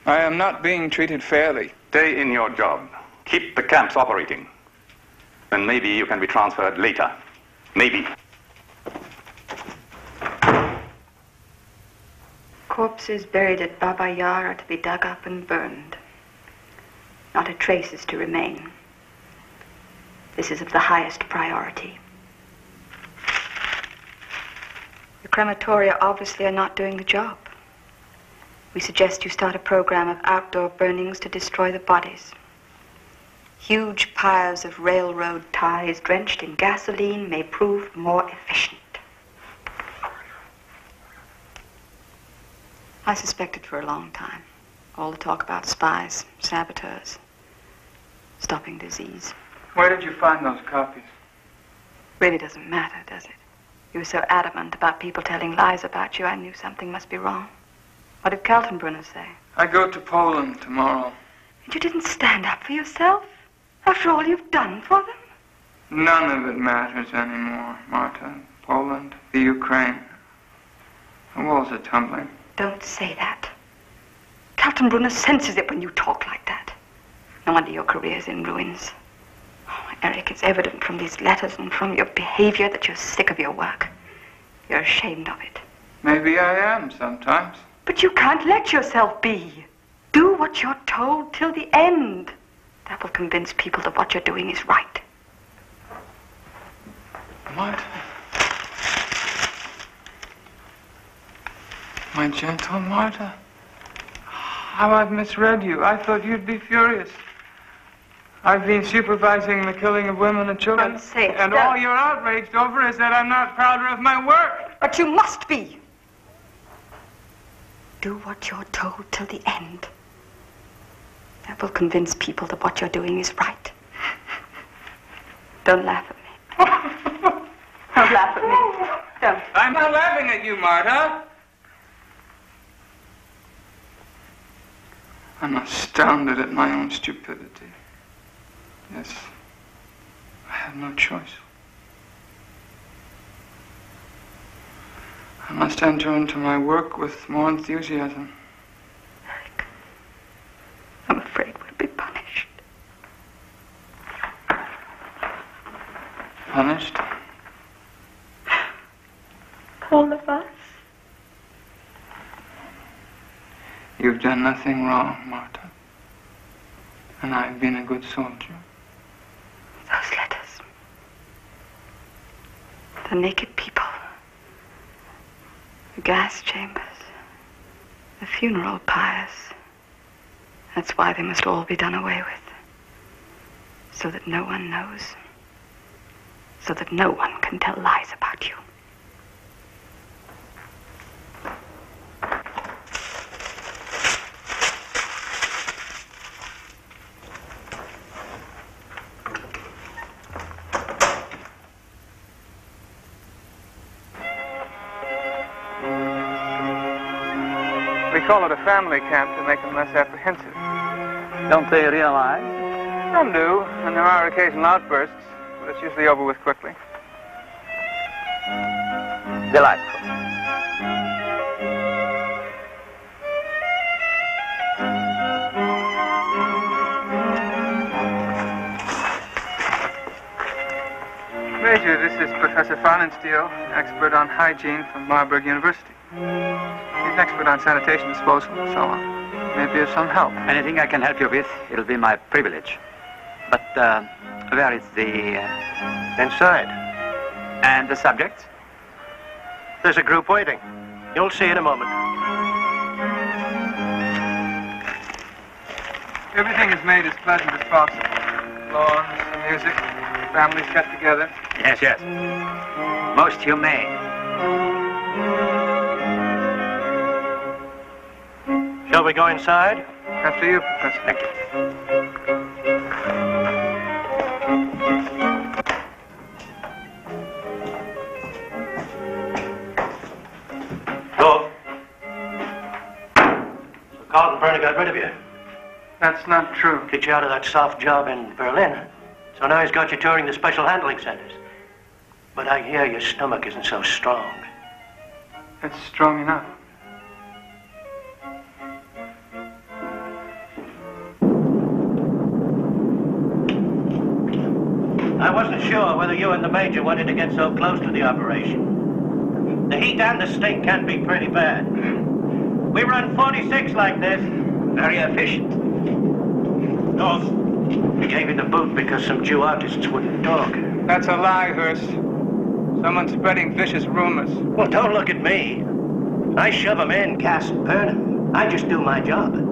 S13: I am not being treated fairly.
S4: Stay in your job. Keep the camps operating. Then maybe you can be transferred later. Maybe.
S3: Corpses buried at Babi Yar are to be dug up and burned. Not a trace is to remain. This is of the highest priority. The crematoria obviously are not doing the job. We suggest you start a program of outdoor burnings to destroy the bodies. Huge piles of railroad ties drenched in gasoline may prove more efficient. I suspected for a long time. All the talk about spies, saboteurs, stopping disease.
S13: Where did you find those copies?
S3: Really doesn't matter, does it? You were so adamant about people telling lies about you, I knew something must be wrong. What did Kaltenbrunner say?
S13: I go to Poland tomorrow.
S3: And you didn't stand up for yourself? After all you've done for them?
S13: None of it matters anymore, Marta. Poland, the Ukraine. The walls are tumbling.
S3: Don't say that. Kaltenbrunner senses it when you talk like that. No wonder your career's in ruins. Oh, Erik, it's evident from these letters and from your behavior that you're sick of your work. You're ashamed of it.
S13: Maybe I am sometimes.
S3: But you can't let yourself be. Do what you're told till the end. That will convince people that what you're doing is right.
S13: Marta. My gentle Marta. How I've misread you. I thought you'd be furious. I've been supervising the killing of women and children.
S3: Say it.
S13: And
S3: Don't.
S13: all you're outraged over is that I'm not prouder of my work.
S3: But you must be. Do what you're told till the end. That will convince people that what you're doing is right. Don't laugh at me. Don't laugh at me. Don't.
S13: I'm not laughing at you, Marta. I'm astounded at my own stupidity. Yes, I have no choice. I must enter into my work with more enthusiasm.
S3: I'm afraid we'll be punished.
S13: Punished?
S3: All of us.
S13: You've done nothing wrong, Marta. And I've been a good soldier.
S3: Those letters. The naked people. The gas chambers. The funeral pyres. That's why they must all be done away with. So that no one knows. So that no one can tell lies about you.
S13: Family camp to make them less apprehensive.
S27: Don't they realize?
S13: Some do, and there are occasional outbursts, but it's usually over with quickly.
S27: Delightful.
S13: Major, this is Professor Pfannenstiel, expert on hygiene from Marburg University. He's an expert on sanitation disposal and so on. Maybe of some help.
S27: Anything I can help you with, it'll be my privilege. But uh, where is the... Uh...
S11: Inside.
S27: And the subject?
S11: There's a group waiting. You'll see in a moment.
S13: Everything is made as pleasant as possible. Lawns, the music, families get together.
S27: Yes, yes. Most humane.
S11: We go inside?
S13: After you, Professor.
S27: Thank you.
S11: Go. So Kaltenbrunner got rid of you.
S13: That's not true.
S11: Kicked you out of that soft job in Berlin. So now he's got you touring the special handling centers. But I hear your stomach isn't so strong.
S13: It's strong enough.
S11: Sure whether you and the Major wanted to get so close to the operation. The heat and the stink can be pretty bad. We run 46 like this. Very efficient. North. We gave you the boot because some Jew artists wouldn't talk.
S13: That's a lie, Hoess. Someone's spreading vicious rumors.
S11: Well, don't look at me. I shove 'em in, and burn 'em. I just do my job.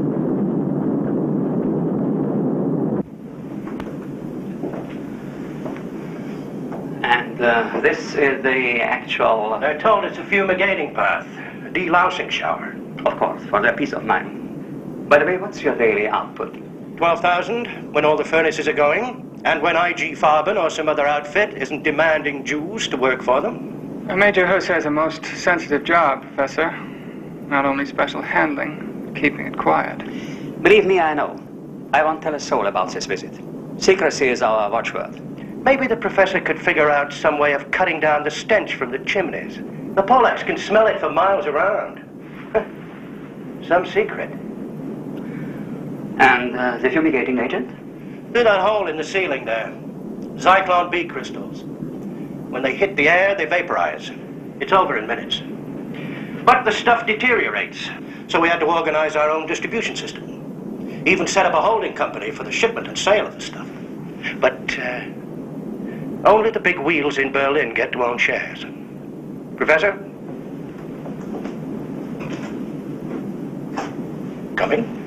S1: And uh, this is the actual.
S11: They're told it's a fumigating bath, a delousing shower.
S1: Of course, for their peace of mind. By the way, what's your daily output?
S11: 12,000 when all the furnaces are going, and when IG Farben or some other outfit isn't demanding Jews to work for them.
S13: Uh, Major Hoess has a most sensitive job, Professor. Not only special handling, but keeping it quiet.
S1: Believe me, I know. I won't tell a soul about this visit. Secrecy is our watchword.
S11: Maybe the professor could figure out some way of cutting down the stench from the chimneys. The Polacks can smell it for miles around. some secret.
S1: And uh, the fumigating agent?
S11: Through that hole in the ceiling there. Zyklon B crystals. When they hit the air, they vaporize. It's over in minutes. But the stuff deteriorates, so we had to organize our own distribution system. Even set up a holding company for the shipment and sale of the stuff. But uh, only the big wheels in Berlin get to own shares. Professor? Coming?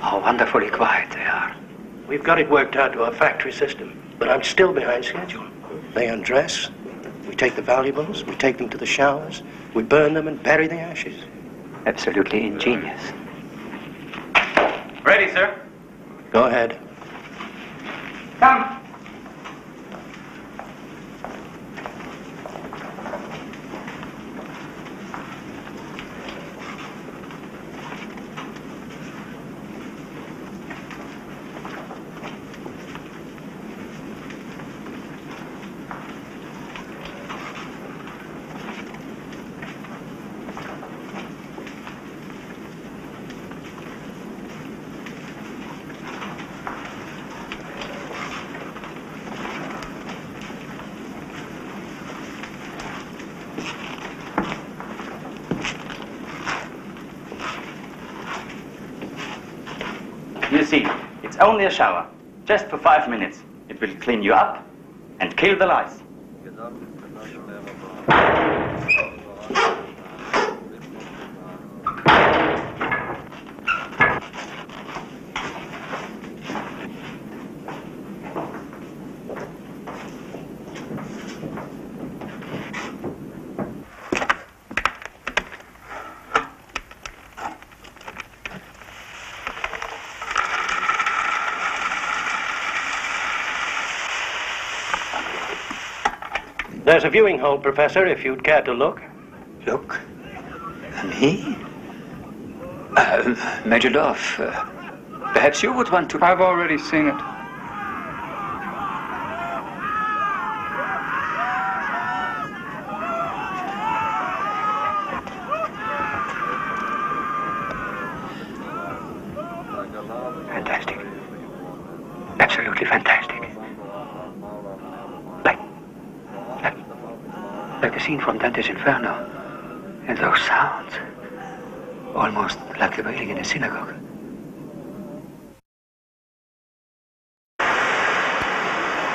S1: How wonderfully quiet they are.
S11: We've got it worked out to our factory system, but I'm still behind schedule. They undress, we take the valuables, we take them to the showers, we burn them and bury the ashes.
S1: Absolutely ingenious.
S32: Ready, sir?
S11: Go ahead.
S1: Come.
S33: You see, it's only a shower. Just for five minutes. It will clean you up and kill the lice.
S11: There's a viewing hole, Professor, if you'd care to look.
S1: Look? Me? Uh, Major Dorf, uh, perhaps you would want to.
S13: I've already seen it.
S1: Fantastic. Absolutely fantastic. Like, like, like the scene from Dante's Inferno. And those sounds. Almost like the wailing in a synagogue.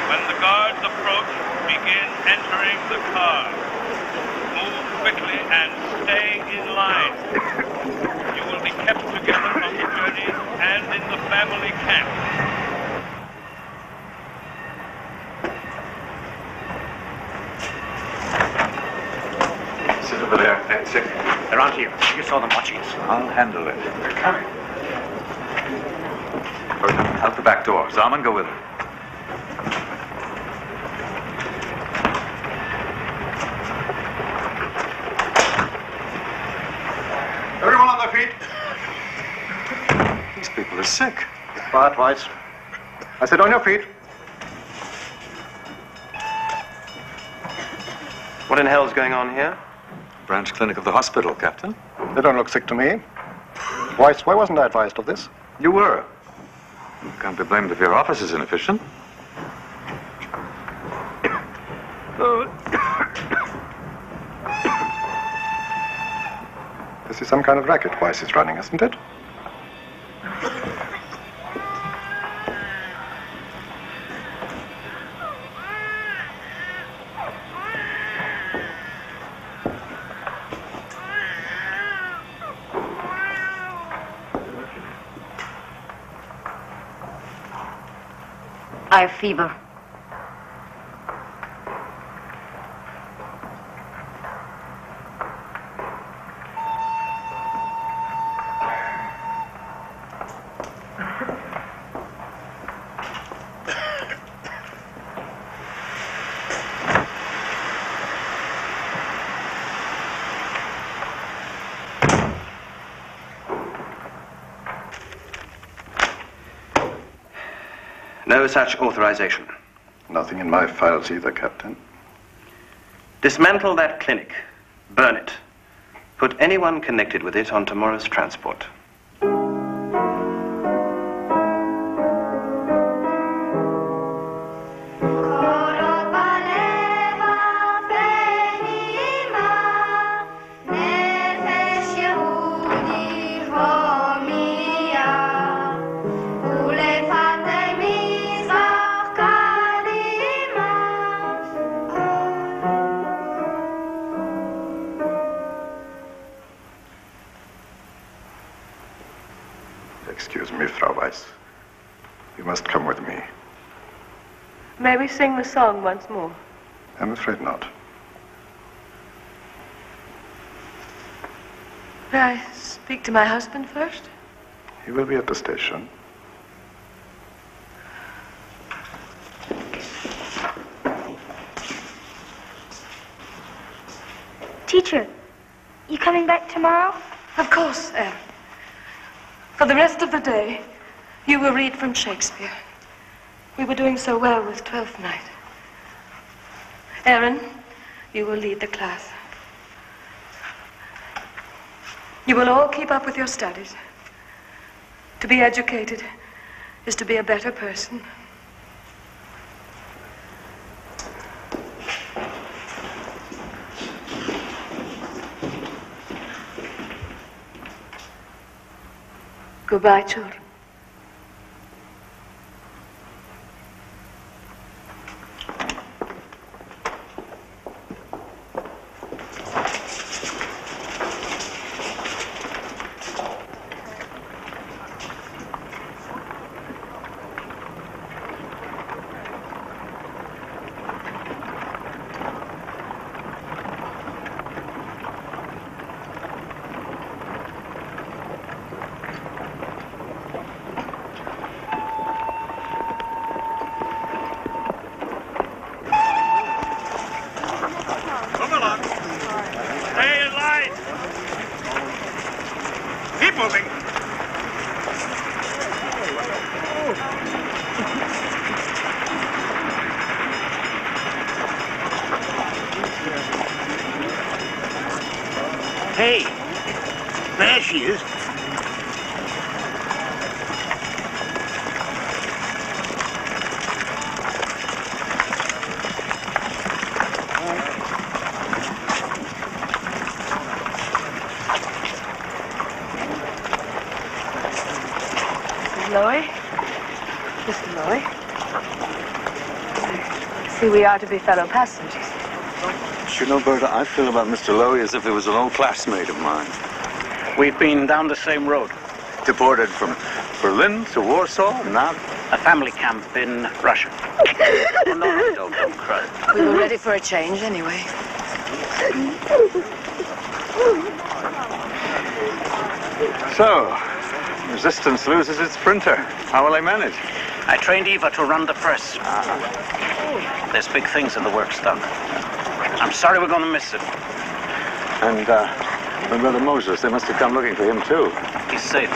S26: When the guards approach, begin entering the car. Move quickly and stay in line. You will be kept together on the journey and in the family camp.
S4: Sit over there. That's it.
S7: They're on here. You saw them watching us.
S4: I'll handle it.
S7: They're coming.
S4: Bertram, out the back door. Zalman, go with her.
S7: Everyone on their feet.
S4: These people are sick.
S7: Quiet, Weiss. I said on your feet.
S21: What in hell's going on here?
S4: Branch clinic of the hospital, Captain.
S7: They don't look sick to me. Weiss, why wasn't I advised of this?
S4: You were. You can't be blamed if your office is inefficient.
S7: This is some kind of racket Weiss is running, isn't it?
S2: I have fever.
S21: No such authorization.
S7: Nothing in my files either, Captain.
S21: Dismantle that clinic. Burn it. Put anyone connected with it on tomorrow's transport.
S24: Sing the song once more?
S7: I'm afraid not.
S24: May I speak to my husband first?
S7: He will be at the station.
S34: Teacher, you coming back tomorrow?
S24: Of course, Anne. For the rest of the day, you will read from Shakespeare. We were doing so well with Twelfth Night. Aaron, you will lead the class. You will all keep up with your studies. To be educated is to be a better person. Goodbye, children.
S6: Move along. Stay in line. Keep moving.
S27: Hey, there she is.
S24: Mrs. Lowy? Mr. Lowy? I see we are to be fellow passengers.
S4: You know, Berta, I feel about Mr. Lowy as if he was an old classmate of mine.
S27: We've been down the same road.
S4: Deported from Berlin to Warsaw, and now
S27: A family camp in Russia. oh, no, no, don't, don't cry.
S24: We were ready for a change anyway.
S4: So, Resistance loses its printer. How will I manage?
S27: I trained Eva to run the press. There's big things in the works, Doc. I'm sorry we're going to miss it.
S4: And, uh, my brother Moses, they must have come looking for him, too.
S27: He's safe.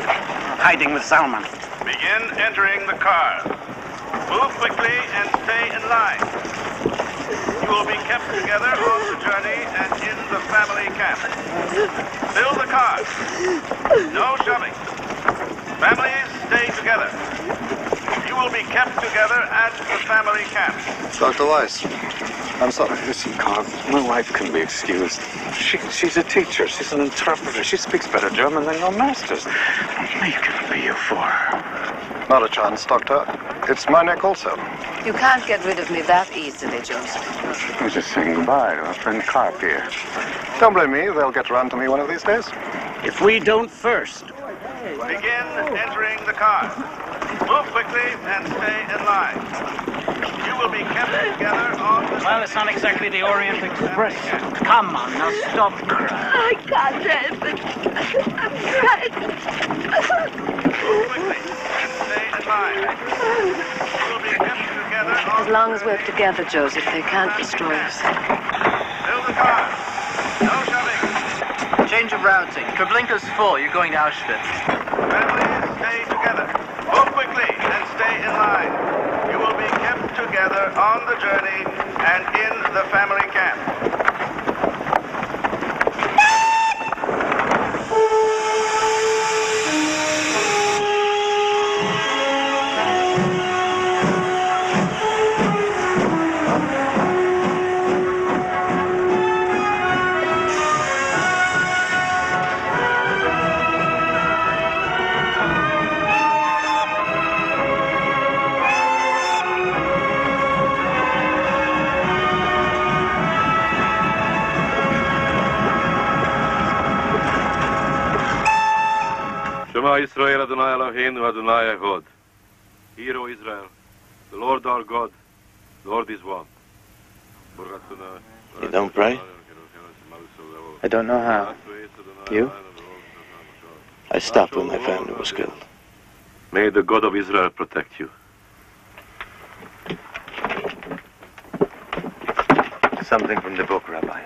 S27: Hiding with Zalman.
S6: Begin entering the car. Move quickly and stay in line. You will be kept together on the journey and in the family camp. Fill the cars. No shoving. Families, stay together. You will be kept together at the family camp.
S7: Dr. Weiss, I'm sorry.
S4: Listen, Carl, my wife can be excused. She, she's a teacher. She's an interpreter. She speaks better German than your masters. What are you giving me you for?
S7: Not a chance, Doctor. It's my neck also.
S3: You can't get rid of me that easily, Josef.
S4: I was just saying goodbye to our friend Carp here.
S7: Don't blame me. They'll get around to me one of these days.
S1: If we don't first.
S6: Begin entering the cars. Move quickly and stay in line. You will be kept together on the...
S1: Well, it's not exactly the Orient Express. Come on, now stop crying.
S8: I can't help it. I'm trying.
S6: Move quickly and stay in line. You will be kept together.
S3: As long as we're together, Josef, they can't destroy us.
S6: Fill the cars. No shoving.
S35: Change of routing. Treblinka's full. You're going to Auschwitz.
S6: Families, stay together. You will be kept together on the journey and in the family camp.
S36: Adonai Echad. Hear, O Israel, the Lord our God, the Lord is one.
S14: You don't pray?
S21: I don't know how. You?
S14: I stopped when my family was killed.
S36: May the God of Israel protect you.
S14: Something from the book, Rabbi.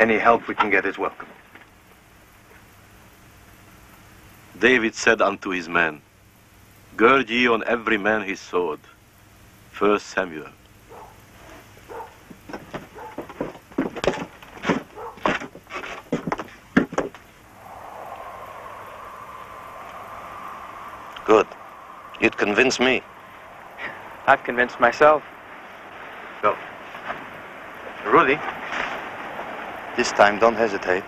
S14: Any help we can get is welcome.
S36: David said unto his men, Gird ye on every man his sword. First Samuel.
S14: Good. You'd convince me.
S21: I've convinced myself.
S14: Go. Rudi. This time, don't hesitate.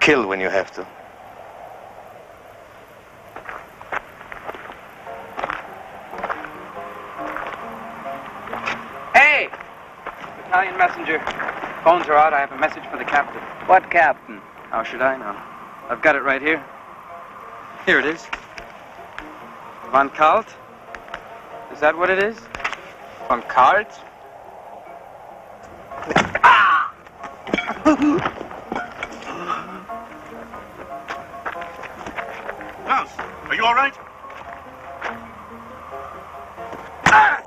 S14: Kill when you have to.
S21: Battalion messenger. Phones are out. I have a message for the captain. What captain? How should I know? I've got it right here. Here it is. Von Kalt? Is that what it is? Von Kalt? Ah!
S37: Klaus, are you all right?
S38: Here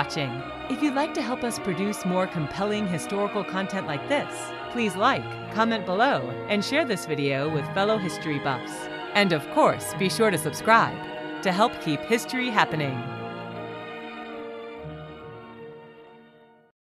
S39: watching. If you'd like to help us produce more compelling historical content like this, please like, comment below, and share this video with fellow history buffs. And of course, be sure to subscribe to help keep history happening.